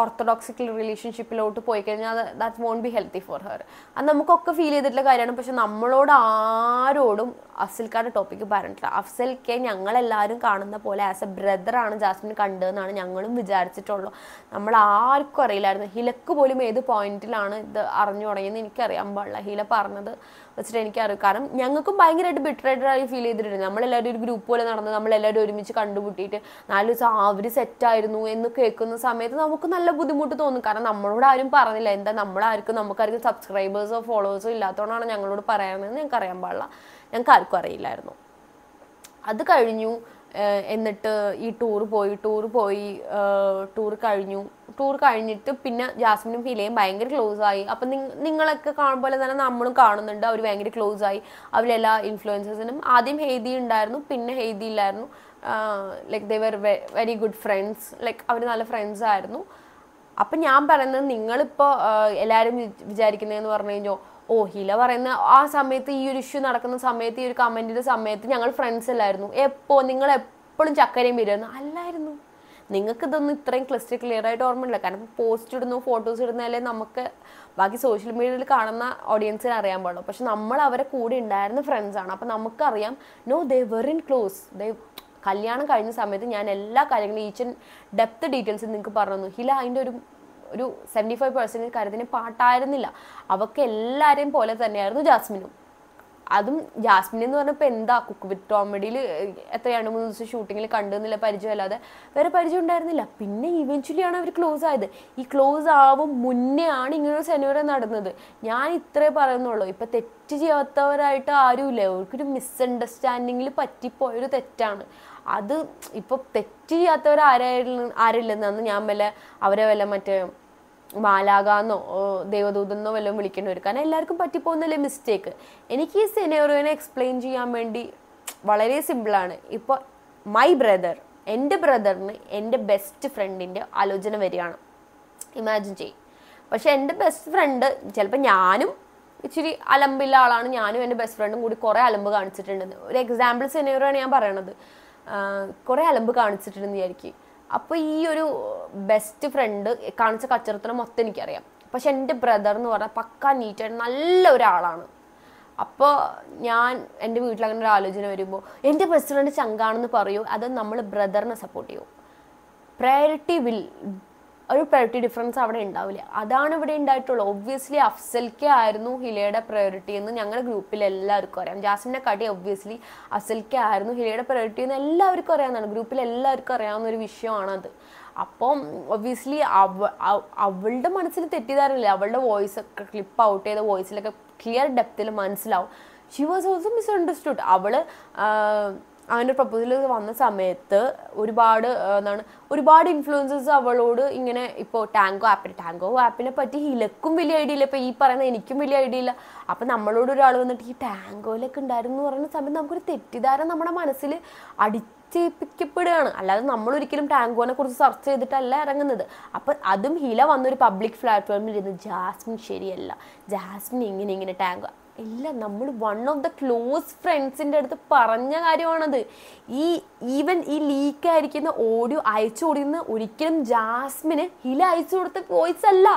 ഓർത്തഡോക്സിക്കൽ റിലേഷൻഷിപ്പിലോട്ട് പോയി കഴിഞ്ഞാൽ that won't be healthy for her അത് നമുക്കൊക്കെ ഫീൽ ചെയ്തിട്ടുള്ള കാര്യമാണ്. പക്ഷെ നമ്മളോട് ആരോടും അഫ്സൽക്കാരുടെ ടോപ്പിക്ക് പറഞ്ഞിട്ടില്ല. അഫ്സൽക്കെ ഞങ്ങളെല്ലാവരും കാണുന്ന പോലെ ആസ് എ ബ്രദറാണ് ജാസ്മിൻ കണ്ടതെന്നാണ് ഞങ്ങളും വിചാരിച്ചിട്ടുള്ളൂ. നമ്മൾ ആർക്കും അറിയില്ലായിരുന്നു. ഹിലക്ക് പോലും ഏത് പോയിന്റിലാണ് ഇത് അറിഞ്ഞു തുടങ്ങിയെന്ന് എനിക്കറിയാൻ പാടില്ല. ഹില പറഞ്ഞത് വെച്ചിട്ട് എനിക്കറിയാം. കാരണം ഞങ്ങൾക്കും ഭയങ്കരമായിട്ട് ബിറ്ററായിട്ടായി ഫീൽ ചെയ്തിട്ടുണ്ട്. നമ്മളെല്ലാവരും ഒരു ഗ്രൂപ്പ് പോലെ നടന്ന് നമ്മളെല്ലാവരും ഒരുമിച്ച് കണ്ടുമുട്ടിയിട്ട് നാല് ദിവസം അവർ സെറ്റായിരുന്നു എന്ന് കേൾക്കുന്ന സമയത്ത് നമുക്ക് നല്ല ബുദ്ധിമുട്ട് തോന്നും. കാരണം നമ്മളോട് ആരും പറഞ്ഞില്ല. എന്താ നമ്മളാർക്കും നമുക്കാർക്കും സബ്സ്ക്രൈബേഴ്സോ ഫോളോവേഴ്സോ ഇല്ലാത്തതുകൊണ്ടാണ് ഞങ്ങളോട് പറയാമെന്ന് ഞങ്ങൾക്ക് അറിയാൻ പാടില്ല. ഞങ്ങൾക്ക് ആർക്കും അറിയില്ലായിരുന്നു. അത് കഴിഞ്ഞു. എന്നിട്ട് ഈ ടൂർ പോയി ടൂർ പോയി ടൂർ കഴിഞ്ഞു. ടൂർ കഴിഞ്ഞിട്ട് പിന്നെ ജാസ്മിനും ഫിലയും ഭയങ്കര ക്ലോസ് ആയി. അപ്പം നിങ്ങളൊക്കെ കാണുമ്പോൾ തന്നെ നമ്മളും കാണുന്നുണ്ട്. അവർ ഭയങ്കര ക്ലോസ് ആയി. അവരെല്ലാ ഇൻഫ്ലുവൻസേഴ്സിനും ആദ്യം ഹെയ്തി ഉണ്ടായിരുന്നു പിന്നെ ഹെയ്തി ഇല്ലായിരുന്നു. Like they were very good friends like അവർ നല്ല ഫ്രണ്ട്സ് ആയിരുന്നു. അപ്പം ഞാൻ പറയുന്നത് നിങ്ങളിപ്പോൾ എല്ലാവരും വിചാരിക്കുന്നതെന്ന് പറഞ്ഞു കഴിഞ്ഞാൽ ഓ ഹില പറയുന്ന ആ സമയത്ത് ഈ ഒരു ഇഷ്യൂ നടക്കുന്ന സമയത്ത് ഈ ഒരു കമന്റിന്റെ സമയത്ത് ഞങ്ങൾ ഫ്രണ്ട്സ് അല്ലായിരുന്നു. എപ്പോ നിങ്ങൾ എപ്പോഴും ചക്കരയും വരുമെന്ന് അല്ലായിരുന്നു. നിങ്ങൾക്ക് ഇതൊന്നും ഇത്രയും ക്ലിസ്റ്റർ ക്ലിയർ ആയിട്ട് ഓർമ്മയില്ല. കാരണം പോസ്റ്റ് ഇടുന്നു ഫോട്ടോസ് ഇടുന്നതല്ലേ നമുക്ക് ബാക്കി സോഷ്യൽ മീഡിയയിൽ കാണുന്ന ഓഡിയൻസിന് അറിയാൻ പാടുള്ളൂ. പക്ഷെ നമ്മൾ അവരെ കൂടെ ഉണ്ടായിരുന്ന ഫ്രണ്ട്സാണ് അപ്പം നമുക്കറിയാം no they were in close they കല്യാണം കഴിഞ്ഞ സമയത്ത് ഞാൻ എല്ലാ കാര്യങ്ങളും ഈച്ച് ഡെപ്ത് ഡീറ്റെയിൽസ് നിങ്ങൾക്ക് പറഞ്ഞു ഹില അതിന്റെ ഒരു ഒരു സെവന്റി ഫൈവ് പെർസെന്റേജ് കാര്യത്തിന് പാട്ടായിരുന്നില്ല. അവർക്ക് എല്ലാവരെയും പോലെ തന്നെയായിരുന്നു ജാസ്മിനും. അതും ജാസ്മിൻ എന്ന് പറഞ്ഞപ്പോൾ എന്താ കുക്ക് വിത്ത് കോമഡിയിൽ എത്രയാണ് മൂന്ന് ദിവസം ഷൂട്ടിങ്ങിൽ കണ്ടെന്നില്ല പരിചയമല്ലാതെ. വേറെ പരിചയം ഉണ്ടായിരുന്നില്ല. പിന്നെ ഇവൻച്വലി ആണ് അവർ ക്ലോസ് ആയത്. ഈ ക്ലോസ് ആവും മുന്നേ ആണ് ഇങ്ങനൊരു സെനോറ നടന്നത്. ഞാൻ ഇത്രേ പറയുന്നുള്ളൂ. ഇപ്പം തെറ്റ് ചെയ്യാത്തവരായിട്ട് ആരുമില്ല. അവർക്കൊരു മിസ്അണ്ടർസ്റ്റാൻഡിങ്ങിൽ പറ്റിപ്പോയൊരു തെറ്റാണ്. അത് ഇപ്പൊ തെറ്റ് ആരായിരുന്നു ആരില്ലെന്നാന്ന് ഞാൻ വല്ല അവരെ വല്ല മറ്റേ മാലാകാന്നോ ദേവദൂതെന്നോ വല്ലതും വിളിക്കേണ്ടി വരും കാരണം എല്ലാവർക്കും പറ്റിപ്പോകുന്നല്ലേ മിസ്റ്റേക്ക് എനിക്ക് ഈ സിനേറിയോനെ എക്സ്പ്ലെയിൻ ചെയ്യാൻ വേണ്ടി വളരെ സിമ്പിളാണ് ഇപ്പോൾ മൈ ബ്രദർ എന്റെ ബ്രദറിന് എന്റെ ബെസ്റ്റ് ഫ്രണ്ടിന്റെ ആലോചന വരികയാണ്. ഇമാജിൻ ചെയ്യും. പക്ഷേ എന്റെ ബെസ്റ്റ് ഫ്രണ്ട് ചിലപ്പോൾ ഞാനും ഇച്ചിരി അലമ്പില്ല ആളാണ് ഞാനും എന്റെ ബെസ്റ്റ് ഫ്രണ്ടും കൂടി കുറേ അലമ്പ് കാണിച്ചിട്ടുണ്ടെന്ന് ഒരു എക്സാമ്പിൾ സിനേറിയാണ് ഞാൻ പറയണത്. കുറേ അലമ്പ് കാണിച്ചിട്ടുണ്ടെന്ന് വിചാരിക്കും. അപ്പോൾ ഈ ഒരു ബെസ്റ്റ് ഫ്രണ്ട് കാണിച്ച കച്ചറത്തിനെ മൊത്തം എനിക്കറിയാം. പക്ഷെ എന്റെ ബ്രദർ എന്ന് പറഞ്ഞാൽ പക്ക നീറ്റായിട്ട് നല്ല ഒരാളാണ്. അപ്പോൾ ഞാൻ എന്റെ വീട്ടിൽ അങ്ങനെ ഒരു ആലോചന വരുമ്പോൾ എന്റെ ബെസ്റ്റ് ഫ്രണ്ട് ചങ്കാണെന്ന് പറയൂ അത് നമ്മൾ ബ്രദറിനെ സപ്പോർട്ട് ചെയ്യും. പ്രയോറിറ്റി വിൽ ഒരു പ്രയോറിറ്റി ഡിഫറൻസ് അവിടെ ഉണ്ടാവില്ല. അതാണ് ഇവിടെ ഉണ്ടായിട്ടുള്ളത് ഒബ്വിയസ്ലി അഫ്സൽക്കെ ആയിരുന്നു ഹിലയുടെ പ്രയോറിറ്റി എന്ന് ഞങ്ങളുടെ ഗ്രൂപ്പിൽ എല്ലാവർക്കും അറിയാം. ജാസിന്റെ കടി ഒബ്വിയസ്ലി അഫ്സൽക്കെ ആയിരുന്നു ഹിലയുടെ പ്രയോറിറ്റി എന്ന് എല്ലാവർക്കും അറിയാവുന്നതാണ്. ഗ്രൂപ്പിൽ എല്ലാവർക്കും അറിയാവുന്ന ഒരു വിഷയമാണത് അപ്പം ഒബ്വിയസ്ലി അവ അവ- അവളുടെ മനസ്സിൽ തെറ്റിദ്ധാരണയില്ല. അവളുടെ വോയിസ് ഒക്കെ ക്ലിപ്പ് ഔട്ട് ചെയ്ത വോയിസിലൊക്കെ ക്ലിയർ ഡെപ്തിൽ മനസ്സിലാവും. ഷി വാസ് ഓൾസോ മിസ്അണ്ടർസ്റ്റുഡ് അവൾ ആഹ്, അങ്ങനെ പ്രപ്പോസൽ വന്ന സമയത്ത് ഒരുപാട് എന്താണ് ഒരുപാട് ഇൻഫ്ലുവൻസസ് അവളോട് ഇങ്ങനെ ഇപ്പോൾ ടാങ്കോ ആപ്പിൽ ടാങ്കോ ആപ്പിനെ പറ്റി ഇലക്കും വലിയ ഐഡിയ ഇല്ല. ഇപ്പോൾ ഈ പറയുന്ന എനിക്കും വലിയ ഐഡിയ ഇല്ല. അപ്പം നമ്മളോട് ഒരാൾ വന്നിട്ട് ഈ ടാങ്കോയിലൊക്കെ ഉണ്ടായിരുന്നു എന്ന് പറയുന്ന സമയത്ത് നമുക്കൊരു തെറ്റിദ്ധാരണ നമ്മുടെ മനസ്സിൽ അടി ചെയ്യിപ്പിക്കപ്പെടുകയാണ് അല്ലാതെ നമ്മൾ ഒരിക്കലും ടാങ്കോനെ കുറിച്ച് സെർച്ച് ചെയ്തിട്ടല്ല ഇറങ്ങുന്നത്. അപ്പം അതും ഹില വന്നൊരു പബ്ലിക് പ്ലാറ്റ്ഫോമിൽ ഇരുന്ന് ജാസ്മിൻ ശരിയല്ല. ജാസ്മിൻ ഇങ്ങനെ ഇങ്ങനെ ടാങ്കോ ഇല്ല നമ്മൾ വൺ ഓഫ് ദ ക്ലോസ് ഫ്രണ്ട്സിന്റെ അടുത്ത് പറഞ്ഞ കാര്യമാണത്. ഈ ഈവൻ ഈ ലീക്കായിരിക്കുന്ന ഓഡിയോ അയച്ചു കൊടുക്കുന്ന ഒരിക്കലും ജാസ്മിന് ഹില അയച്ചു കൊടുത്ത വോയിസ് അല്ല.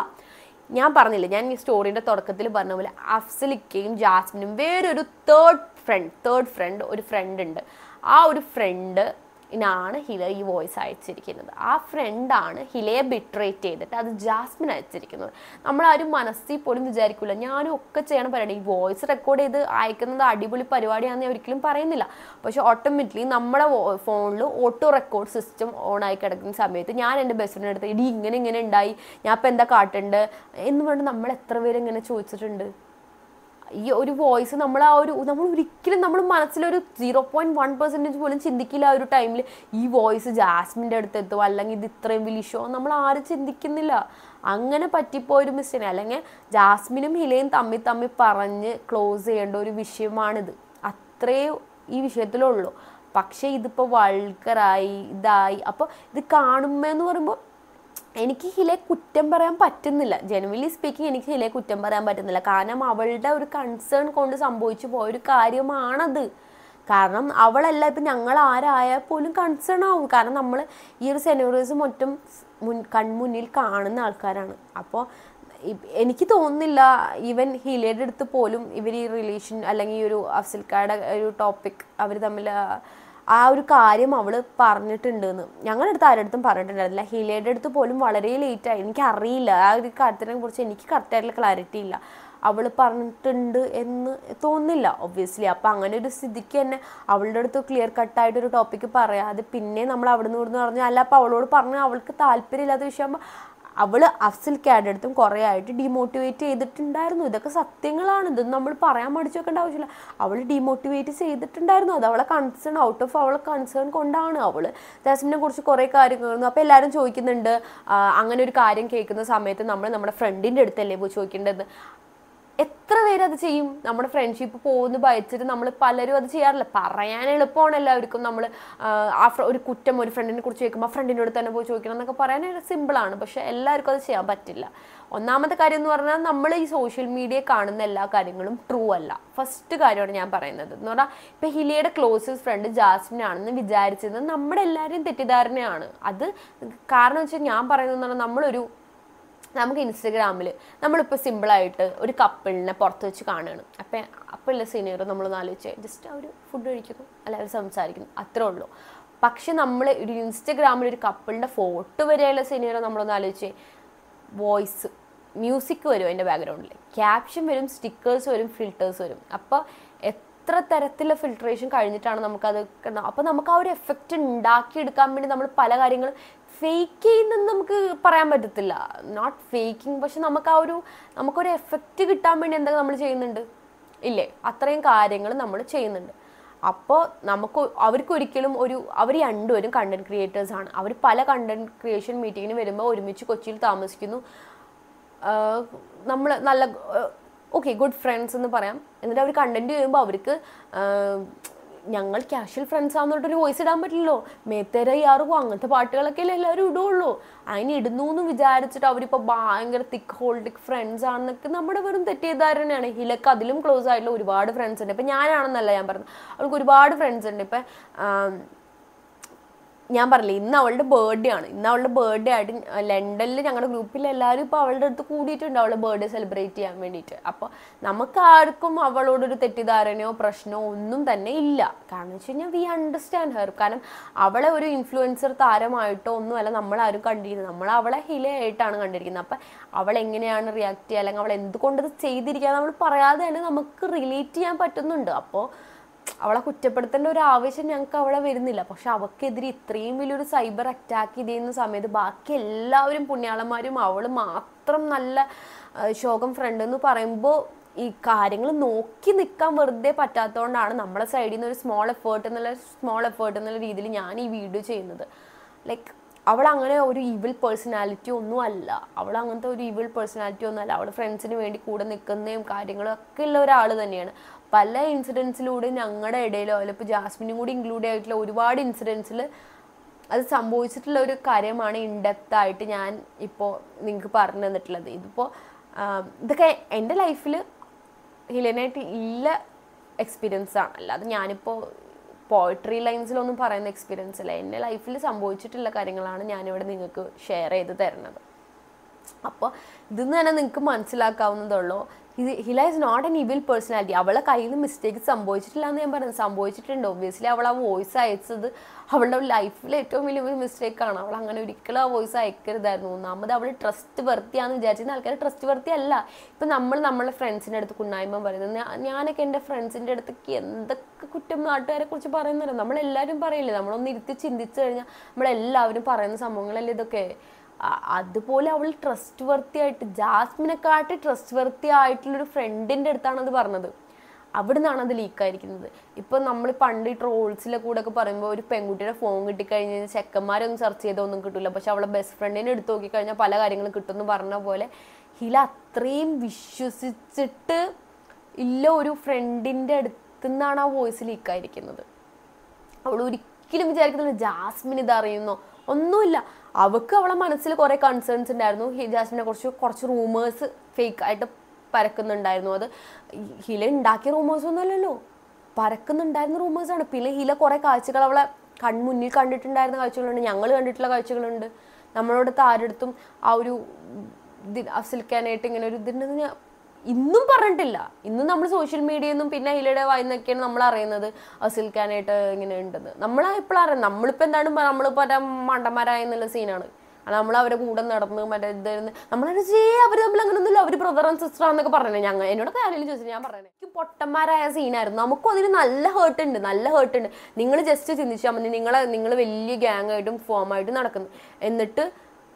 ഞാൻ പറഞ്ഞില്ല ഞാൻ ഈ സ്റ്റോറിയുടെ തുടക്കത്തിൽ പറഞ്ഞ പോലെ അഫ്സലിക്കയും ജാസ്മിനും വേറൊരു തേർഡ് ഫ്രണ്ട് തേർഡ് ഫ്രണ്ട് ഒരു ഫ്രണ്ട് ഉണ്ട്. ആ ഒരു ഫ്രണ്ട് ാണ് ഹില ഈ വോയിസ് അയച്ചിരിക്കുന്നത്. ആ ഫ്രണ്ടാണ് ഹിലയെ ബിട്രേറ്റ് ചെയ്തിട്ട് അത് ജാസ്മിൻ അയച്ചിരിക്കുന്നത്. നമ്മളാരും മനസ്സിൽ പോലും വിചാരിക്കില്ല ഞാനും ഒക്കെ ചെയ്യണം പരിപാടി. ഈ വോയിസ് റെക്കോർഡ് ചെയ്ത് അയക്കുന്നത് അടിപൊളി പരിപാടിയാണെന്ന് ഒരിക്കലും പറയുന്നില്ല. പക്ഷെ ഓട്ടോമാറ്റിക്കലി നമ്മുടെ ഫോണിൽ ഓട്ടോ റെക്കോർഡ് സിസ്റ്റം ഓൺ ആയി കിടക്കുന്ന സമയത്ത് ഞാൻ എന്റെ ബെസ്റ്റ് ബസ്സിന്റെ അടുത്ത് ഇടി ഇങ്ങനെ ഇങ്ങനെ ഉണ്ടായി. ഞാൻ ഇപ്പം എന്താ കാട്ടുണ്ട്? എന്ന് പറഞ്ഞ് നമ്മൾ എത്ര പേര് ഇങ്ങനെ ചോദിച്ചിട്ടുണ്ട്. ഈ ഒരു വോയിസ് നമ്മൾ ആ ഒരു നമ്മൾ ഒരിക്കലും നമ്മൾ മനസ്സിലൊരു സീറോ പോയിന്റ് വൺ പെർസെന്റേജ് പോലും ചിന്തിക്കില്ല ആ ഒരു ടൈമിൽ ഈ വോയിസ് ജാസ്മിന്റെ അടുത്ത് എത്തും അല്ലെങ്കിൽ ഇത് ഇത്രയും വലിയ ഷോ നമ്മൾ ആരും ചിന്തിക്കുന്നില്ല. അങ്ങനെ പറ്റിപ്പോയൊരു മിസ്റ്റേക്ക് അല്ലെങ്കിൽ ജാസ്മിനും ഹിലയും തമ്മിൽ തമ്മിൽ പറഞ്ഞ് ക്ലോസ് ചെയ്യേണ്ട ഒരു വിഷയമാണിത്. അത്രേ ഈ വിഷയത്തിലുള്ളൂ. പക്ഷേ ഇതിപ്പോൾ വൾക്കറായി ഇതായി. അപ്പോൾ ഇത് കാണുമ്പോൾ എന്ന് പറയുമ്പോൾ എനിക്ക് ഹിലെ കുറ്റം പറയാൻ പറ്റുന്നില്ല. ജനുവലി സ്പീക്കിംഗ് എനിക്ക് ഹിലെ കുറ്റം പറയാൻ പറ്റുന്നില്ല. കാരണം അവളുടെ ഒരു കൺസേൺ കൊണ്ട് സംഭവിച്ചു പോയൊരു കാര്യമാണത്. കാരണം അവളല്ല ഇപ്പം ഞങ്ങൾ ആരായാൽ പോലും കൺസേൺ ആവും. കാരണം നമ്മൾ ഈ ഒരു സെനോറിയസും മൊത്തം മുൻ കൺമുന്നിൽ കാണുന്ന ആൾക്കാരാണ്. അപ്പോൾ എനിക്ക് തോന്നുന്നില്ല ഈവൻ ഹിലയുടെ അടുത്ത് പോലും ഇവർ ഈ റിലേഷൻ അല്ലെങ്കിൽ ഈ ഒരു അഫ്സൽക്കാരുടെ ഒരു ടോപ്പിക് അവർ തമ്മിൽ ആ- ഒരു കാര്യം അവൾ പറഞ്ഞിട്ടുണ്ടെന്ന്. ഞങ്ങളുടെ അടുത്ത് ആരുടെ അടുത്തും പറഞ്ഞിട്ടുണ്ടായിരുന്നില്ല. ഹിലയുടെ അടുത്ത് പോലും വളരെ ലേറ്റായി എനിക്കറിയില്ല. ആ ഒരു കാര്യത്തിനെ കുറിച്ച് എനിക്ക് കറക്റ്റായിട്ടുള്ള ക്ലാരിറ്റി ഇല്ല. അവൾ പറഞ്ഞിട്ടുണ്ട് എന്ന് തോന്നില്ല ഒബ്വിയസ്ലി അപ്പം അങ്ങനെ ഒരു സ്ഥിതിക്ക് തന്നെ അവളുടെ അടുത്ത് ക്ലിയർ കട്ടായിട്ടൊരു ടോപ്പിക്ക് പറയാതെ പിന്നെ നമ്മൾ അവിടെ നിന്ന് ഇവിടുന്ന് പറഞ്ഞു അല്ല അപ്പോൾ അവളോട് പറഞ്ഞു അവൾക്ക് താല്പര്യമില്ലാത്ത വിഷയം അവൾ അഫ്സൽ കാരുടെ എടുത്തും കുറേ ആയിട്ട് ഡിമോട്ടിവേറ്റ് ചെയ്തിട്ടുണ്ടായിരുന്നു. ഇതൊക്കെ സത്യങ്ങളാണ്. ഇത് നമ്മൾ പറയാൻ മടിച്ചു വെക്കേണ്ട ആവശ്യമില്ല. അവൾ ഡിമോട്ടിവേറ്റ് ചെയ്തിട്ടുണ്ടായിരുന്നു. അത് അവളെ കൺസേൺ ഔട്ട് ഓഫ് അവളെ കൺസേൺ കൊണ്ടാണ്. അവൾ ജാസ്മിനെ കുറിച്ച് കുറേ കാര്യങ്ങൾ അപ്പോൾ എല്ലാവരും ചോദിക്കുന്നുണ്ട് അങ്ങനെ ഒരു കാര്യം കേൾക്കുന്ന സമയത്ത് നമ്മൾ നമ്മുടെ ഫ്രണ്ടിന്റെ അടുത്തല്ലേ പോയി ചോദിക്കേണ്ടത്? എത്ര പേരത് ചെയ്യും? നമ്മുടെ ഫ്രണ്ട്ഷിപ്പ് പോകുന്നു ഭയച്ചിട്ട് നമ്മൾ പലരും അത് ചെയ്യാറില്ല. പറയാൻ എളുപ്പമാണ് എല്ലാവർക്കും. നമ്മൾ ആ ഒരു കുറ്റം ഒരു ഫ്രണ്ടിനെ കുറിച്ച് ചോദിക്കുമ്പോൾ ആ ഫ്രണ്ടിന്റെ അടുത്ത് തന്നെ പോയി ചോദിക്കണം എന്നൊക്കെ പറയാൻ സിമ്പിളാണ് പക്ഷെ എല്ലാവർക്കും അത് ചെയ്യാൻ പറ്റില്ല. ഒന്നാമത്തെ കാര്യം എന്ന് പറഞ്ഞാൽ നമ്മൾ ഈ സോഷ്യൽ മീഡിയ കാണുന്ന എല്ലാ കാര്യങ്ങളും ട്രൂ അല്ല. ഫസ്റ്റ് കാര്യമാണ് ഞാൻ പറയുന്നത്. എന്ന് പറഞ്ഞാൽ ഇപ്പം ഹിലിയുടെ ക്ലോസസ്റ്റ് ഫ്രണ്ട് ജാസ്മിൻ ആണെന്ന് വിചാരിച്ചത് നമ്മുടെ എല്ലാവരെയും തെറ്റിദ്ധാരണയാണ്. അത് കാരണം വെച്ചാൽ ഞാൻ പറയുന്നത് പറഞ്ഞാൽ നമ്മളൊരു നമുക്ക് ഇൻസ്റ്റഗ്രാമിൽ നമ്മളിപ്പോൾ സിമ്പിളായിട്ട് ഒരു കപ്പിളിനെ പുറത്ത് വെച്ച് കാണുകയാണ്. അപ്പം അപ്പോഴുള്ള സീനിയർ നമ്മളൊന്ന് ആലോചിച്ച് ജസ്റ്റ് അവർ ഫുഡ് കഴിക്കുന്നു. അല്ല അവർ സംസാരിക്കുന്നു. അത്രേ ഉള്ളൂ. പക്ഷെ നമ്മൾ ഒരു ഇൻസ്റ്റഗ്രാമിൽ ഒരു കപ്പിളിന്റെ ഫോട്ടോ വരെയുള്ള സീനിയർ നമ്മളൊന്ന് ആലോചിച്ച് വോയിസ് മ്യൂസിക് വരും അതിന്റെ ബാക്ക്ഗ്രൗണ്ടിൽ ക്യാപ്ഷൻ വരും സ്റ്റിക്കേഴ്സ് വരും ഫിൽറ്റേഴ്സ് വരും. അപ്പോൾ എത്ര തരത്തിലുള്ള ഫിൽട്രേഷൻ കഴിഞ്ഞിട്ടാണ് നമുക്കത് അപ്പോൾ നമുക്ക് ആ ഒരു എഫക്റ്റ് ഉണ്ടാക്കിയെടുക്കാൻ വേണ്ടി നമ്മൾ പല കാര്യങ്ങളും ഫേക്ക് ചെയ്യുന്നെന്ന് നമുക്ക് പറയാൻ പറ്റത്തില്ല. നോട്ട് ഫേക്കിംഗ് പക്ഷെ നമുക്ക് ആ ഒരു നമുക്കൊരു എഫക്റ്റ് കിട്ടാൻ വേണ്ടി എന്തൊക്കെ നമ്മൾ ചെയ്യുന്നുണ്ട്? ഇല്ലേ? അത്രയും കാര്യങ്ങൾ നമ്മൾ ചെയ്യുന്നുണ്ട്. അപ്പോൾ നമുക്ക് അവർക്ക് ഒരിക്കലും ഒരു അവർ രണ്ടുപേരും കണ്ടന്റ് ക്രിയേറ്റേഴ്സ് ആണ്. അവർ പല കണ്ടന്റ് ക്രിയേഷൻ മീറ്റിങ്ങിന് വരുമ്പോൾ ഒരുമിച്ച് കൊച്ചിയിൽ താമസിക്കുന്നു. നമ്മൾ നല്ല ഓക്കെ ഗുഡ് ഫ്രണ്ട്സ് എന്ന് പറയാം. എന്നിട്ട് അവർ കണ്ടന്റ് ചെയ്യുമ്പോൾ അവർക്ക് ഞങ്ങൾ ക്യാഷ്വൽ ഫ്രണ്ട്സ് ആണെന്നൊരു വോയിസ് ഇടാൻ പറ്റില്ലല്ലോ. മേത്തേര യാറുകോ അങ്ങനത്തെ പാട്ടുകളൊക്കെ അല്ലേ എല്ലാവരും ഇടുള്ളൂ. അതിന് ഇടുന്നു എന്ന് വിചാരിച്ചിട്ട് അവരിപ്പോൾ ഭയങ്കര തിക്ക് ഹോൾഡിക് ഫ്രണ്ട്സ് ആണെന്നൊക്കെ നമ്മുടെ വെറും തെറ്റിദ്ധാരണയാണ് ഹിലക്ക് അതിലും ക്ലോസ് ആയിട്ടുള്ള ഒരുപാട് ഫ്രണ്ട്സ് ഉണ്ട്. ഇപ്പം ഞാനാണെന്നല്ല ഞാൻ പറഞ്ഞത്. അവൾക്ക് ഒരുപാട് ഫ്രണ്ട്സ് ഉണ്ട്. ഇപ്പം ഞാൻ പറഞ്ഞില്ല ഇന്ന് അവളുടെ ബർത്ത്ഡേ ആണ്. ഇന്ന് അവളുടെ ബർത്ത്ഡേ ആയിട്ട് ലണ്ടനിൽ ഞങ്ങളുടെ ഗ്രൂപ്പിൽ എല്ലാവരും ഇപ്പോൾ അവളുടെ അടുത്ത് കൂടിയിട്ടുണ്ട് അവളുടെ ബർത്ത്ഡേ സെലിബ്രേറ്റ് ചെയ്യാൻ വേണ്ടിയിട്ട് അപ്പോൾ നമുക്ക് ആർക്കും അവളോടൊരു തെറ്റിദ്ധാരണയോ പ്രശ്നമോ ഒന്നും തന്നെ ഇല്ല. കാരണം വെച്ച് കഴിഞ്ഞാൽ വി അണ്ടർസ്റ്റാൻഡ് ഹെർ കാരണം അവളെ ഒരു ഇൻഫ്ലുവൻസർ താരമായിട്ടോ ഒന്നുമല്ല നമ്മളാരും കണ്ടിരിക്കുന്നത് നമ്മൾ അവളെ ഹിലയായിട്ടാണ് കണ്ടിരിക്കുന്നത്. അപ്പം അവൾ എങ്ങനെയാണ് റിയാക്ട് ചെയ്യുക? അല്ലെങ്കിൽ അവൾ എന്തുകൊണ്ട് ഇത് ചെയ്തിരിക്കുക? നമ്മൾ പറയാതെ തന്നെ നമുക്ക് റിലേറ്റ് ചെയ്യാൻ പറ്റുന്നുണ്ട്. അപ്പോൾ അവളെ കുറ്റപ്പെടുത്തേണ്ട ഒരു ആവശ്യം ഞങ്ങൾക്ക് അവിടെ വരുന്നില്ല. പക്ഷെ അവക്കെതിരെ ഇത്രയും വലിയൊരു സൈബർ അറ്റാക്ക് ചെയ്യുന്ന സമയത്ത് ബാക്കി എല്ലാവരും പുണ്യാളന്മാരും അവൾ മാത്രം നല്ല ശോകം ഫ്രണ്ട് എന്ന് പറയുമ്പോൾ ഈ കാര്യങ്ങൾ നോക്കി നിൽക്കാൻ വെറുതെ പറ്റാത്തതുകൊണ്ടാണ് നമ്മളെ സൈഡിൽ നിന്ന് ഒരു സ്മോൾ എഫേർട്ട് എന്നുള്ള സ്മോൾ എഫേർട്ട് എന്നുള്ള രീതിയിൽ ഞാൻ ഈ വീഡിയോ ചെയ്യുന്നത്. ലൈക്ക് അവൾ അങ്ങനെ ഒരു ഈവിൾ പേഴ്സണാലിറ്റി ഒന്നും അല്ല. അവൾ അങ്ങനത്തെ ഒരു ഈവിൾ പേഴ്സണാലിറ്റി ഒന്നും അല്ല. അവൾ ഫ്രണ്ട്സിന് വേണ്ടി കൂടെ നിൽക്കുന്നതും കാര്യങ്ങളും ഒക്കെ ഉള്ള ഒരാൾ തന്നെയാണ്. പല ഇൻസിഡൻസിലൂടെ ഞങ്ങളുടെ ഇടയിലോ അല്ലെങ്കിൽ ഇപ്പോൾ ജാസ്മിനും കൂടി ഇൻക്ലൂഡ് ആയിട്ടുള്ള ഒരുപാട് ഇൻസിഡൻസിൽ അത് സംഭവിച്ചിട്ടുള്ള ഒരു കാര്യമാണ് ഇൻഡെപ്തായിട്ട് ഞാൻ ഇപ്പോൾ നിങ്ങൾക്ക് പറഞ്ഞു തന്നിട്ടുള്ളത്. ഇതിപ്പോൾ ഇതൊക്കെ എന്റെ ലൈഫിൽ ഹിലനായിട്ട് ഇല്ല എക്സ്പീരിയൻസ് ആണ്. അല്ലാതെ ഞാനിപ്പോൾ പോയട്രി ലൈൻസിലൊന്നും പറയുന്ന എക്സ്പീരിയൻസ് അല്ല എന്റെ ലൈഫിൽ സംഭവിച്ചിട്ടുള്ള കാര്യങ്ങളാണ് ഞാനിവിടെ നിങ്ങൾക്ക് ഷെയർ ചെയ്ത് തരുന്നത്. അപ്പോൾ ഇതിന്ന് തന്നെ നിങ്ങൾക്ക് മനസ്സിലാക്കാവുന്നതുള്ളൂ ഇത് Hila is not an evil personality അവളെ കയ്യിൽ നിന്ന് മിസ്റ്റേക്ക് സംഭവിച്ചിട്ടില്ല എന്ന് ഞാൻ പറയുന്നത് സംഭവിച്ചിട്ടുണ്ട്. ഒബ്വിയസ്ലി അവൾ ആ വോയിസ് അയച്ചത് അവളുടെ ലൈഫിലെ ഏറ്റവും വലിയ ഒരു മിസ്റ്റേക്കാണ് അവൾ അങ്ങനെ ഒരിക്കലും ആ വോയിസ് അയക്കരുതായിരുന്നു. ഒന്നാമത് അവൾ ട്രസ്റ്റ് വർത്തിയാന്ന് വിചാരിച്ചിരുന്ന ആൾക്കാർ ട്രസ്റ്റ് വർത്തി അല്ല. ഇപ്പം നമ്മൾ നമ്മളെ ഫ്രണ്ട്സിന്റെ അടുത്ത് കുണ്ണായ്മ പറയുന്നത് ഞാനൊക്കെ എന്റെ ഫ്രണ്ട്സിന്റെ അടുത്തേക്ക് എന്തൊക്കെ കുറ്റം നാട്ടുകാരെ കുറിച്ച് പറയുന്നുണ്ട് നമ്മളെല്ലാവരും പറയില്ലേ? നമ്മളൊന്ന് ഇരുത്തി ചിന്തിച്ചു കഴിഞ്ഞാൽ നമ്മളെല്ലാവരും പറയുന്ന സംഭവങ്ങളല്ലേ ഇതൊക്കെ? അതുപോലെ അവൾ ട്രസ്റ്റ് വർത്തി ആയിട്ട് ജാസ്മിനെക്കാട്ടി ട്രസ്റ്റ് വർത്തി ആയിട്ടുള്ളൊരു ഫ്രണ്ടിന്റെ അടുത്താണ് അത് പറഞ്ഞത്. അവിടെ നിന്നാണ് അത് ലീക്കായിരിക്കുന്നത് ഇപ്പം നമ്മൾ പണ്ട് ഈ ട്രോൾസിലെ കൂടെ ഒക്കെ പറയുമ്പോൾ ഒരു പെൺകുട്ടിയുടെ ഫോൺ കിട്ടിക്കഴിഞ്ഞ് കഴിഞ്ഞാൽ ചെക്കന്മാരൊന്നും സെർച്ച് ചെയ്തൊന്നും കിട്ടില്ല പക്ഷെ അവളെ ബെസ്റ്റ് ഫ്രണ്ടിനെ എടുത്ത് നോക്കിക്കഴിഞ്ഞാൽ പല കാര്യങ്ങളും കിട്ടുമെന്ന് പറഞ്ഞ പോലെ ഹില അത്രയും വിശ്വസിച്ചിട്ട് ഇല്ല ഒരു ഫ്രണ്ടിന്റെ അടുത്തുനിന്നാണ് ആ വോയിസ് ലീക്കായിരിക്കുന്നത് അവൾ ഒരിക്കലും വിചാരിക്കുന്നില്ല ജാസ്മിൻ ഇത് അറിയുന്നോ? ഒന്നുമില്ല. അവൾക്ക് അവളെ മനസ്സിൽ കുറേ കൺസേൺസ് ഉണ്ടായിരുന്നു. ഹി- ജാസ്മിനെ കുറിച്ച് കുറച്ച് റൂമേഴ്സ് ഫേക്ക് ആയിട്ട് പരക്കുന്നുണ്ടായിരുന്നു അത്. ഹില ഉണ്ടാക്കിയ റൂമേഴ്സ് ഒന്നുമല്ലല്ലോ പരക്കുന്നുണ്ടായിരുന്ന റൂമേഴ്സാണ് പിന്നെ ഹില കുറേ കാഴ്ചകൾ അവളെ കൺമുന്നിൽ കണ്ടിട്ടുണ്ടായിരുന്ന കാഴ്ചകളുണ്ട്. ഞങ്ങൾ കണ്ടിട്ടുള്ള കാഴ്ചകളുണ്ട്. നമ്മളോടത്ത് ആരുടെ ആ ഒരു ഇത് അഫ്സലിക്കാനായിട്ട് ഇങ്ങനെ ഒരു ഇതിന്റെ ഇന്നും പറഞ്ഞിട്ടില്ല. ഇന്നും നമ്മൾ സോഷ്യൽ മീഡിയയിൽ പിന്നെ അതിലൂടെ വായിന്നൊക്കെയാണ് നമ്മൾ അറിയുന്നത്. അസിൽക്കാനായിട്ട് ഇങ്ങനെ ഉണ്ടെന്ന്. നമ്മൾ എപ്പോഴും അറിയാം നമ്മളിപ്പോൾ എന്താണ് നമ്മളിപ്പോൾ മറ്റേ മണ്ടന്മാരായ എന്നുള്ള സീനാണ് നമ്മൾ അവരെ കൂടെ നടന്ന് മറ്റേ ഇതായിരുന്നു നമ്മളെ ചേ അവർ തമ്മിൽ അങ്ങനെ ഒന്നുമില്ല അവർ ബ്രദർ ആൻഡ് സിസ്റ്റർ ആണെന്നൊക്കെ പറഞ്ഞത് ഞങ്ങൾ എന്നോട് ആരെങ്കിലും ചോദിച്ചു ഞാൻ പറഞ്ഞത് എനിക്ക് പൊട്ടന്മാരായ സീനായിരുന്നു നമുക്കും അതിന് നല്ല ഹേർട്ട് ഉണ്ട്. നല്ല ഹേർട്ട് ഉണ്ട്. നിങ്ങൾ ജസ്റ്റ് ചിന്തിച്ചാൽ മതി. നിങ്ങളെ നിങ്ങൾ വലിയ ഗ്യാങ് ആയിട്ടും ഫോം ആയിട്ടും നടക്കുന്നു. എന്നിട്ട്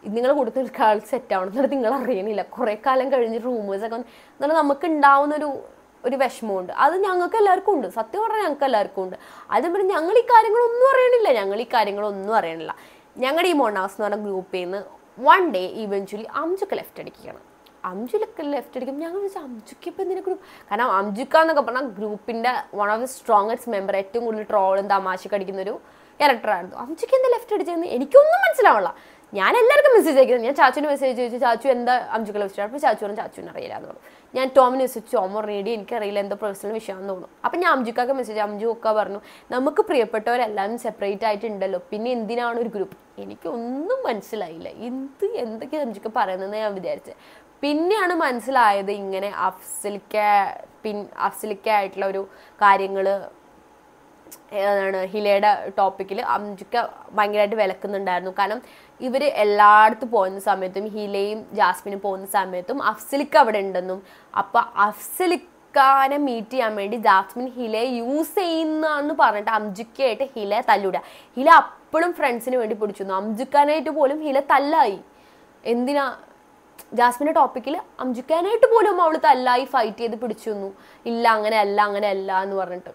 നിങ്ങൾ കൊടുത്ത കാൾ സെറ്റ് ആവണം എന്നിട്ട് നിങ്ങൾ അറിയണില്ല. കുറെ കാലം കഴിഞ്ഞ് റൂമേഴ്സ് ഒക്കെ വന്ന് എന്നാൽ നമുക്ക് ഉണ്ടാവുന്ന ഒരു ഒരു വിഷമമുണ്ട്. അത് ഞങ്ങൾക്ക് എല്ലാവർക്കും ഉണ്ട്. സത്യം പറഞ്ഞാൽ ഞങ്ങൾക്ക് എല്ലാവർക്കും ഉണ്ട്. അതും പിന്നെ ഞങ്ങൾ ഈ കാര്യങ്ങളൊന്നും അറിയണില്ല. ഞങ്ങൾ ഈ കാര്യങ്ങളൊന്നും അറിയണില്ല. ഞങ്ങളുടെ ഈ മോണാസ് എന്ന് പറഞ്ഞ ഗ്രൂപ്പിൽ നിന്ന് വൺ ഡേ ഇവൻച്വലി അഞ്ചൊക്കെ ലെഫ്റ്റ് അടിക്കുകയാണ് അംജുലൊക്കെ ലെഫ്റ്റ് അടിക്കും ഞങ്ങൾ വിളിച്ചാൽ അംജുക്ക് ഇപ്പം എന്തിനാ ഗ്രൂപ്പ് കാരണം അംജുക്ക എന്നൊക്കെ പറഞ്ഞാൽ ഗ്രൂപ്പിന്റെ one of the strongest member ഏറ്റവും കൂടുതൽ ട്രോളും തമാശക്ക് അടിക്കുന്ന ഒരു ക്യാരക്ടറായിരുന്നു അംജുക്ക് എന്താ ലെഫ്റ്റ് അടിച്ചതെന്ന് എനിക്കൊന്നും മനസ്സിലാവില്ല ഞാൻ എല്ലാവർക്കും മെസ്സേജ് അയക്കുന്നത്. ഞാൻ ചാച്ചുവിന് മെസ്സേജ് ചോദിച്ചു ചാച്ചു എന്താ അംജുക്ക വെച്ചിട്ട് അപ്പോൾ ചാച്ചു പറഞ്ഞു ചാച്ചുവിന് അറിയില്ല എന്ന് പറഞ്ഞു. ഞാൻ ടോമിന് മെസ്സേജ് ടോം റേഡി എനിക്കറിയില്ല. എന്തോ പ്രൊഫഷണൽ വിഷയമാണെന്ന് തോന്നുന്നു. അപ്പം ഞാൻ അംജുക്കൊക്കെ മെസ്സേജ് അംജു ഒക്കെ പറഞ്ഞു നമുക്ക് പ്രിയപ്പെട്ടവരെല്ലാവരും സെപ്പറേറ്റ് ആയിട്ടുണ്ടല്ലോ. പിന്നെ എന്തിനാണ് ഒരു ഗ്രൂപ്പ് എനിക്കൊന്നും മനസ്സിലായില്ല. എന്ത് എന്തൊക്കെയാണ് അംജുക്ക പറയുന്നതെന്ന് ഞാൻ വിചാരിച്ചത് പിന്നെയാണ് മനസ്സിലായത് ഇങ്ങനെ അഫ്സലിക്ക പിൻ അഫ്സലിക്ക ആയിട്ടുള്ള ഒരു കാര്യങ്ങൾ ഏതാണ് ഹിലയുടെ ടോപ്പിക്കിൽ അംജുക്ക ഭയങ്കരമായിട്ട് വിലക്കുന്നുണ്ടായിരുന്നു. കാരണം ഇവർ എല്ലായിടത്തും പോകുന്ന സമയത്തും ഹിലയും ജാസ്മിനും പോകുന്ന സമയത്തും അഫ്സലിക്ക അവിടെ ഉണ്ടെന്നും അപ്പം അഫ്സലിക്കാനെ മീറ്റ് ചെയ്യാൻ വേണ്ടി ജാസ്മിൻ ഹിലയെ യൂസ് ചെയ്യുന്നതെന്ന് പറഞ്ഞിട്ട് അംജുക്കയായിട്ട് ഹില തല്ലിവിടുക. ഹില അപ്പോഴും ഫ്രണ്ട്സിന് വേണ്ടി പിടിച്ചു അംജുക്കാനായിട്ട് പോലും ഹില തല്ലായി. എന്തിനാ? ജാസ്മിന്റെ ടോപ്പിക്കിൽ അംജുക്കാനായിട്ട് പോലും അവൾ തല്ലായി ഫൈറ്റ് ചെയ്ത് പിടിച്ചു തന്നു ഇല്ല അങ്ങനെ അല്ല അങ്ങനെ അല്ല എന്ന് പറഞ്ഞിട്ട്.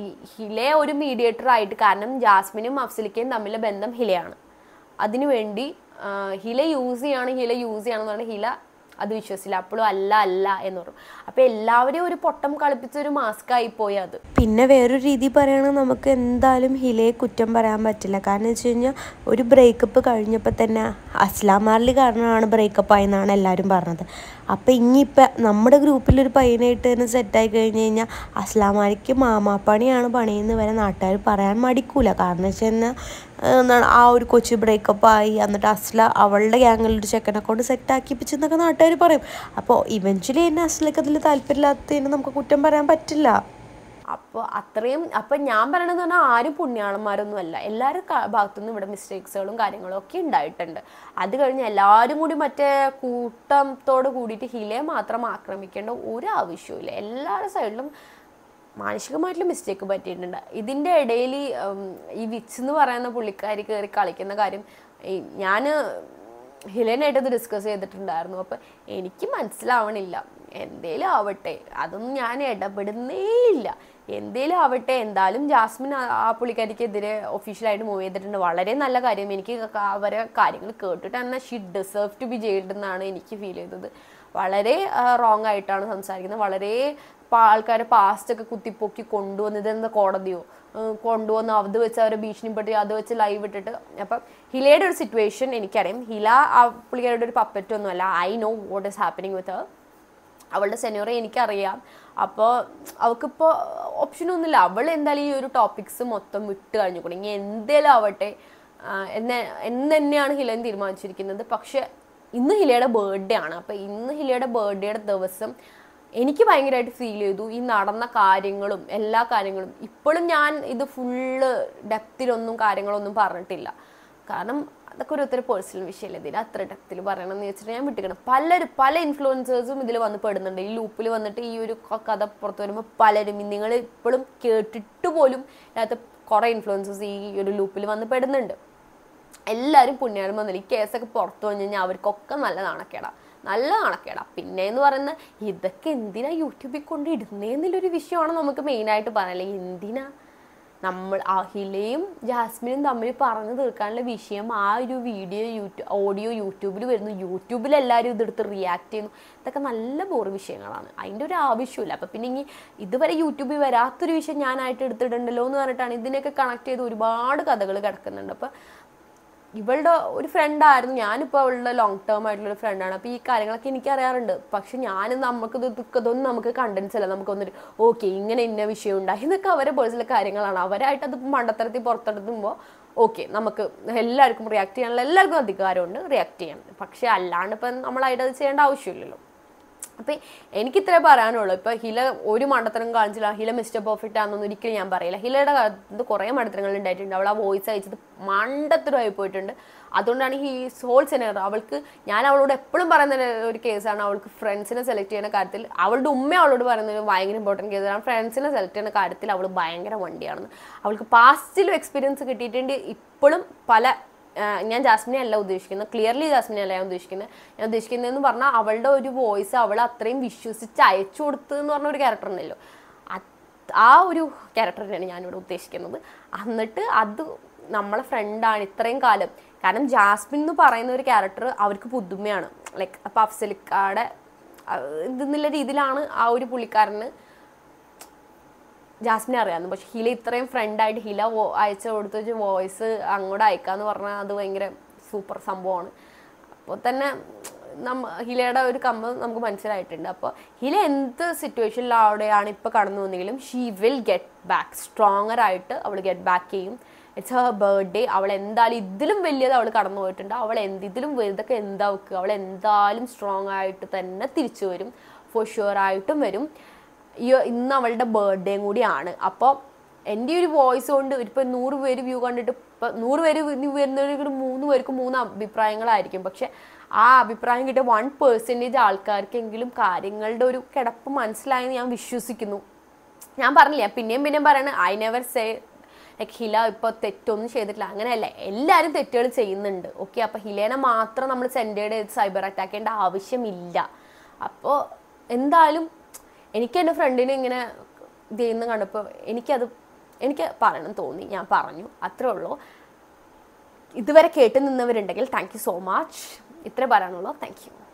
ഈ ഹിലെ ഒരു മീഡിയേറ്റർ ആയിട്ട് കാരണം ജാസ്മിനും അഫ്സലിക്കയും തമ്മിലെ ബന്ധം ഹിലയാണ്. അതിനുവേണ്ടി ഹില യൂസ് ചെയ്യാണ് ഹില യൂസ് ചെയ്യാണെന്ന് പറഞ്ഞാൽ ഹില അത് വിശ്വസിച്ചില്ല. അപ്പോഴും അല്ല അല്ല എന്ന് പറഞ്ഞു അപ്പൊ എല്ലാവരെയും ഒരു പൊട്ടം കളിപ്പിച്ച ഒരു മാസ്ക് ആയി പോയി അത്. പിന്നെ വേറൊരു രീതി പറയുകയാണെങ്കിൽ നമുക്ക് എന്തായാലും ഹിലയെ കുറ്റം പറയാൻ പറ്റില്ല. കാരണം വെച്ച് കഴിഞ്ഞാൽ ഒരു ബ്രേക്കപ്പ് കഴിഞ്ഞപ്പോൾ തന്നെ അസ്ലാമാറിൽ കാരണമാണ് ബ്രേക്കപ്പ് ആയെന്നാണ് എല്ലാവരും പറഞ്ഞത്. അപ്പോൾ ഇനിയിപ്പോൾ നമ്മുടെ ഗ്രൂപ്പിൽ ഗ്രൂപ്പിലൊരു പയ്യനായിട്ട് തന്നെ സെറ്റായി കഴിഞ്ഞ് കഴിഞ്ഞാൽ അസ്ലാമാരിക്ക് മാമാപ്പണിയാണ് പണിയെന്ന് വരെ നാട്ടുകാർ പറയാൻ മടിക്കൂല. കാരണം വെച്ച് കഴിഞ്ഞാൽ എന്താണ് ആ ഒരു കൊച്ചു ബ്രേക്കപ്പ് ആയി. എന്നിട്ട് അസ്ല അവളുടെ ഗ്യാങ്ങിലൊരു ചെക്കനെ കൊണ്ട് സെറ്റാക്കിപ്പിച്ചെന്നൊക്കെ നാട്ടുകാർ പറയും. അപ്പോൾ ഇവൻച്വലി എന്നെ അസ്ലക്ക് അതിൽ താല്പര്യമില്ലാത്തതിന് നമുക്ക് കുറ്റം പറയാൻ പറ്റില്ല. അപ്പോൾ അത്രയും അപ്പം ഞാൻ പറയണതെന്ന് പറഞ്ഞാൽ ആരും പുണ്യാളന്മാരൊന്നും അല്ല എല്ലാവരും ഭാഗത്തുനിന്നും ഇവിടെ മിസ്റ്റേക്സുകളും കാര്യങ്ങളും ഒക്കെ ഉണ്ടായിട്ടുണ്ട്. അത് കഴിഞ്ഞ് എല്ലാവരും കൂടി മറ്റേ കൂട്ടത്തോട് കൂടിയിട്ട് ഹിലയെ മാത്രം ആക്രമിക്കേണ്ട ഒരു ആവശ്യമില്ല എല്ലാവരുടെ സൈഡിലും മാനസികമായിട്ടുള്ള മിസ്റ്റേക്ക് പറ്റിയിട്ടുണ്ട്. ഇതിന്റെ ഇടയിൽ ഈ, വിച്ച് എന്ന് പറയുന്ന പുള്ളിക്കാരി കയറി കളിക്കുന്ന കാര്യം ഞാൻ ഹിലനായിട്ട് അത് ഡിസ്കസ് ചെയ്തിട്ടുണ്ടായിരുന്നു. അപ്പം എനിക്ക് മനസ്സിലാവണില്ല. എന്തേലും ആവട്ടെ അതൊന്നും ഞാൻ ഇടപെടുന്നേ ഇല്ല. എന്തേലും ആവട്ടെ എന്തായാലും ജാസ്മിൻ ആ- പുള്ളിക്കാരിക്കെതിരെ ഒഫീഷ്യലായിട്ട് മൂവ് ചെയ്തിട്ടുണ്ട്. വളരെ നല്ല കാര്യം. എനിക്ക് അവരെ കാര്യങ്ങൾ കേട്ടിട്ട് തന്നെ she deserve to be jailed എന്നാണ് എനിക്ക് ഫീൽ ചെയ്തത്. വളരെ റോങ് ആയിട്ടാണ് സംസാരിക്കുന്നത്. വളരെ ആൾക്കാരെ പാസ്റ്റ് ഒക്കെ കുത്തിപ്പൊക്കി കൊണ്ടുവന്നത് എന്ന കോടതിയോ കൊണ്ടുവന്ന് അത് വെച്ച് അവരെ ഭീഷണിപ്പെടുത്തി അത് വെച്ച് ലൈവ് ഇട്ടിട്ട്. അപ്പം ഹിലയുടെ ഒരു സിറ്റുവേഷൻ എനിക്കറിയാം. ഹില ആ പുള്ളിക്കാരുടെ ഒരു പപ്പറ്റൊന്നുമല്ല I know what is happening with അവളുടെ സെനോറി എനിക്കറിയാം. അപ്പോൾ അവൾക്കിപ്പോൾ ഓപ്ഷനൊന്നുമില്ല അവൾ എന്തായാലും ഈ ഒരു ടോപ്പിക്സ് മൊത്തം വിട്ട് കഴിഞ്ഞു ഇനി എന്തേലും ആവട്ടെ എന്നെ എന്ന് തന്നെയാണ് ഹിലൻ തീരുമാനിച്ചിരിക്കുന്നത്. പക്ഷേ ഇന്ന് ഹിലയുടെ ബർത്ത്ഡേ ആണ്. അപ്പോൾ ഇന്ന് ഹിലയുടെ ബർത്ത്ഡേയുടെ ദിവസം എനിക്ക് ഭയങ്കരമായിട്ട് ഫീൽ ചെയ്തു. ഈ നടന്ന കാര്യങ്ങളും എല്ലാ കാര്യങ്ങളും. ഇപ്പോഴും ഞാൻ ഇത് ഫുള്ള് ഡെപ്തിലൊന്നും കാര്യങ്ങളൊന്നും പറഞ്ഞിട്ടില്ല. കാരണം അതൊക്കെ ഓരോരുത്തർ പേഴ്സണൽ വിഷയമല്ലേ ഇതിൽ അത്ര ഡെപ്തിൽ പറയണമെന്ന് വെച്ചിട്ട് ഞാൻ വിട്ടിക്കണം പലരും പല ഇൻഫ്ലുവൻസേഴ്സും ഇതിൽ വന്ന് പെടുന്നുണ്ട്. ഈ ലൂപ്പിൽ വന്നിട്ട് ഈ ഒരു കഥ പുറത്ത് വരുമ്പോൾ പലരും നിങ്ങൾ ഇപ്പോഴും കേട്ടിട്ട് പോലും ഇതിനകത്ത് കുറേ ഇൻഫ്ലുവൻസേഴ്സ് ഈ ഒരു ലൂപ്പിൽ വന്ന് പെടുന്നുണ്ട്. എല്ലാവരും പുണ്യാരം വന്നില്ല? ഈ കേസൊക്കെ പുറത്തു വന്നു കഴിഞ്ഞാൽ അവർക്കൊക്കെ നല്ല നാണക്കേടാ. നല്ല നാണക്കേടാ പിന്നെ എന്ന് പറയുന്നത് ഇതൊക്കെ എന്തിനാ യൂട്യൂബിൽ കൊണ്ട് ഇടുന്നേന്നുള്ളൊരു വിഷയമാണ് നമുക്ക് മെയിനായിട്ട് പറയാനുള്ളത് എന്തിനാ നമ്മൾ അഹിലയും ജാസ്മിനും തമ്മിൽ പറഞ്ഞു തീർക്കാനുള്ള വിഷയം ആ ഒരു വീഡിയോ യൂട്യൂബ് ഓഡിയോ യൂട്യൂബിൽ വരുന്നു. യൂട്യൂബിൽ എല്ലാവരും ഇതെടുത്ത് റിയാക്ട് ചെയ്യുന്നു. ഇതൊക്കെ നല്ല ബോറ് വിഷയങ്ങളാണ്. അതിന്റെ ഒരു ആവശ്യമില്ല അപ്പം പിന്നെ ഇനി ഇതുവരെ യൂട്യൂബിൽ വരാത്തൊരു വിഷയം ഞാനായിട്ട് എടുത്തിട്ടുണ്ടല്ലോ എന്ന് പറഞ്ഞിട്ടാണ് ഇതിനെയൊക്കെ കണക്ട് ചെയ്ത് ഒരുപാട് കഥകൾ കിടക്കുന്നുണ്ട്. അപ്പം ഇവളുടെ ഒരു ഫ്രണ്ടായിരുന്നു ഞാനിപ്പോൾ അവളുടെ ലോങ് ടേം ആയിട്ടുള്ള ഒരു ഫ്രണ്ടാണ് അപ്പോൾ ഈ കാര്യങ്ങളൊക്കെ എനിക്ക് അറിയാറുണ്ട് പക്ഷെ ഞാൻ നമുക്ക് ഇത് ഇതൊന്നും നമുക്ക് കണ്ടൻസ് അല്ല. നമുക്കൊന്നൊരു ഓക്കെ ഇങ്ങനെ ഇന്ന വിഷയം ഉണ്ടായി ഇതൊക്കെ അവരെ പേഴ്സണൽ കാര്യങ്ങളാണ്. അവരായിട്ട് അത് മണ്ടത്തരത്തിൽ പുറത്തെടുക്കുമ്പോൾ ഓക്കെ നമുക്ക് എല്ലാവർക്കും റിയാക്ട് ചെയ്യാനുള്ള എല്ലാവർക്കും അധികാരമുണ്ട്. റിയാക്ട് ചെയ്യാൻ പക്ഷേ അല്ലാണ്ട് ഇപ്പം നമ്മളായിട്ട് അത് ചെയ്യേണ്ട ആവശ്യമില്ലല്ലോ. അപ്പം എനിക്ക് ഇത്രേ പറയാനുള്ളൂ. ഇപ്പൊ ഹില ഒരു മണ്ടത്തരം കാണിച്ചില്ല. ഹില മിസ്റ്റർ പെർഫെക്റ്റ് ആണെന്നൊന്നും ഒരിക്കലും ഞാൻ പറയില്ല. ഹിലയുടെ കാലത്ത് കുറേ മണ്ടത്തരങ്ങൾ ഉണ്ടായിട്ടുണ്ട്. അവൾ ആ വോയിസ് അയച്ചത് മണ്ടത്തരമായി പോയിട്ടുണ്ട്. അതുകൊണ്ടാണ് ഈ സോൾ സെനർ അവൾക്ക് ഞാൻ അവളോട് എപ്പോഴും പറയുന്ന ഒരു കേസാണ് അവൾക്ക് ഫ്രണ്ട്സിനെ സെലക്ട് ചെയ്യുന്ന കാര്യത്തിൽ. അവളുടെ ഉമ്മ അവളോട് പറയുന്നത് ഭയങ്കര ഇമ്പോർട്ടന്റ് കേസാണ് ഫ്രണ്ട്സിനെ സെലക്ട് ചെയ്യുന്ന കാര്യത്തിൽ അവൾ ഭയങ്കര വണ്ടിയാണെന്ന്. അവൾക്ക് പാസ്റ്റിലും എക്സ്പീരിയൻസ് കിട്ടിയിട്ടുണ്ട്. ഇപ്പോഴും പല ഞാൻ ജാസ്മിനെ അല്ല ഉദ്ദേശിക്കുന്നത്. ക്ലിയർലി ജാസ്മിനെ അല്ല ഞാൻ ഉദ്ദേശിക്കുന്നത്. ഞാൻ ഉദ്ദേശിക്കുന്നതെന്ന് പറഞ്ഞാൽ അവളുടെ ഒരു വോയിസ് അവൾ അത്രയും വിശ്വസിച്ച് അയച്ചു കൊടുത്തു എന്ന് പറഞ്ഞ ഒരു ക്യാരക്ടർ ഉണ്ടല്ലോ. ആ ഒരു ക്യാരക്ടറിനെയാണ് ഞാനിവിടെ ഉദ്ദേശിക്കുന്നത്. എന്നിട്ട് അത് നമ്മളെ ഫ്രണ്ടാണ് ഇത്രയും കാലം. കാരണം ജാസ്മിൻ എന്ന് പറയുന്ന ഒരു ക്യാരക്ടർ അവർക്ക് പുതുമയാണ്. ലൈക്ക് അപ്പം അഫ്സലിക്കാടെ ഇതെന്നുള്ള രീതിയിലാണ് ആ ഒരു പുള്ളിക്കാരന് ജാസ്മിനെ അറിയാമെന്ന് പക്ഷെ ഹില ഇത്രയും ഫ്രണ്ടായിട്ട് ഹില അയച്ച കൊടുത്ത വോയിസ് അങ്ങോട്ട് അയക്കാന്ന് പറഞ്ഞാൽ അത് ഭയങ്കര സൂപ്പർ സംഭവമാണ്. അപ്പോൾ തന്നെ നമ്മ ഹിലയുടെ ഒരു കമ്പ് നമുക്ക് മനസ്സിലായിട്ടുണ്ട്. അപ്പോൾ ഹില എന്ത് സിറ്റുവേഷനിലവിടെയാണ് ഇപ്പോൾ കടന്നു വന്നെങ്കിലും she will get back stronger ആയിട്ട് അവൾ ഗെറ്റ് ബാക്ക് ചെയ്യും. ഇറ്റ്സ് ഹർ ബർത്ത്ഡേ അവൾ എന്തായാലും ഇതിലും വലിയത് അവൾ കടന്നു പോയിട്ടുണ്ട്. അവൾ എന്ത് ഇതിലും വലുതൊക്കെ എന്താ വെക്കുക? അവൾ എന്തായാലും സ്ട്രോങ് ആയിട്ട് തന്നെ തിരിച്ചു വരും. ഫോർ ഷുവർ ആയിട്ടും വരും. ഇന്ന് അവളുടെ ബർത്ത്ഡേയും കൂടിയാണ് അപ്പോൾ എന്റെ ഒരു വോയിസ് കൊണ്ട് ഇപ്പം നൂറ് പേര് വ്യൂ കണ്ടിട്ട് ഇപ്പം നൂറ് പേര് വരുന്നവർക്ക് മൂന്ന് പേർക്ക് മൂന്ന് അഭിപ്രായങ്ങളായിരിക്കും. പക്ഷെ ആ അഭിപ്രായം കിട്ടിയ വൺ പേഴ്സന്റേജ് ആൾക്കാർക്കെങ്കിലും കാര്യങ്ങളുടെ ഒരു കിടപ്പ് മനസ്സിലായെന്ന് ഞാൻ വിശ്വസിക്കുന്നു. ഞാൻ പറഞ്ഞില്ല പിന്നെയും പിന്നെയും പറയണ I never say like Hila ഇപ്പോൾ തെറ്റൊന്നും ചെയ്തിട്ടില്ല. അങ്ങനെയല്ല എല്ലാവരും തെറ്റുകൾ ചെയ്യുന്നുണ്ട്. ഓക്കെ അപ്പോൾ ഹിലേനെ മാത്രം നമ്മൾ സെന്റേഡ് ചെയ്ത് സൈബർ അറ്റാക്ക് ചെയ്യേണ്ട ആവശ്യമില്ല. അപ്പോൾ എന്തായാലും എനിക്ക് എന്റെ ഫ്രണ്ടിനെ ഇങ്ങനെ ഇതെന്ന് കണ്ടപ്പോൾ എനിക്കത് എനിക്ക് പറയണം തോന്നി. ഞാൻ പറഞ്ഞു. അത്രേ ഉള്ളൂ. ഇതുവരെ കേട്ട് നിന്നവരുണ്ടെങ്കിൽ താങ്ക് യു സോ മച്ച് ഇത്ര പറയാനുള്ളൂ. Thank you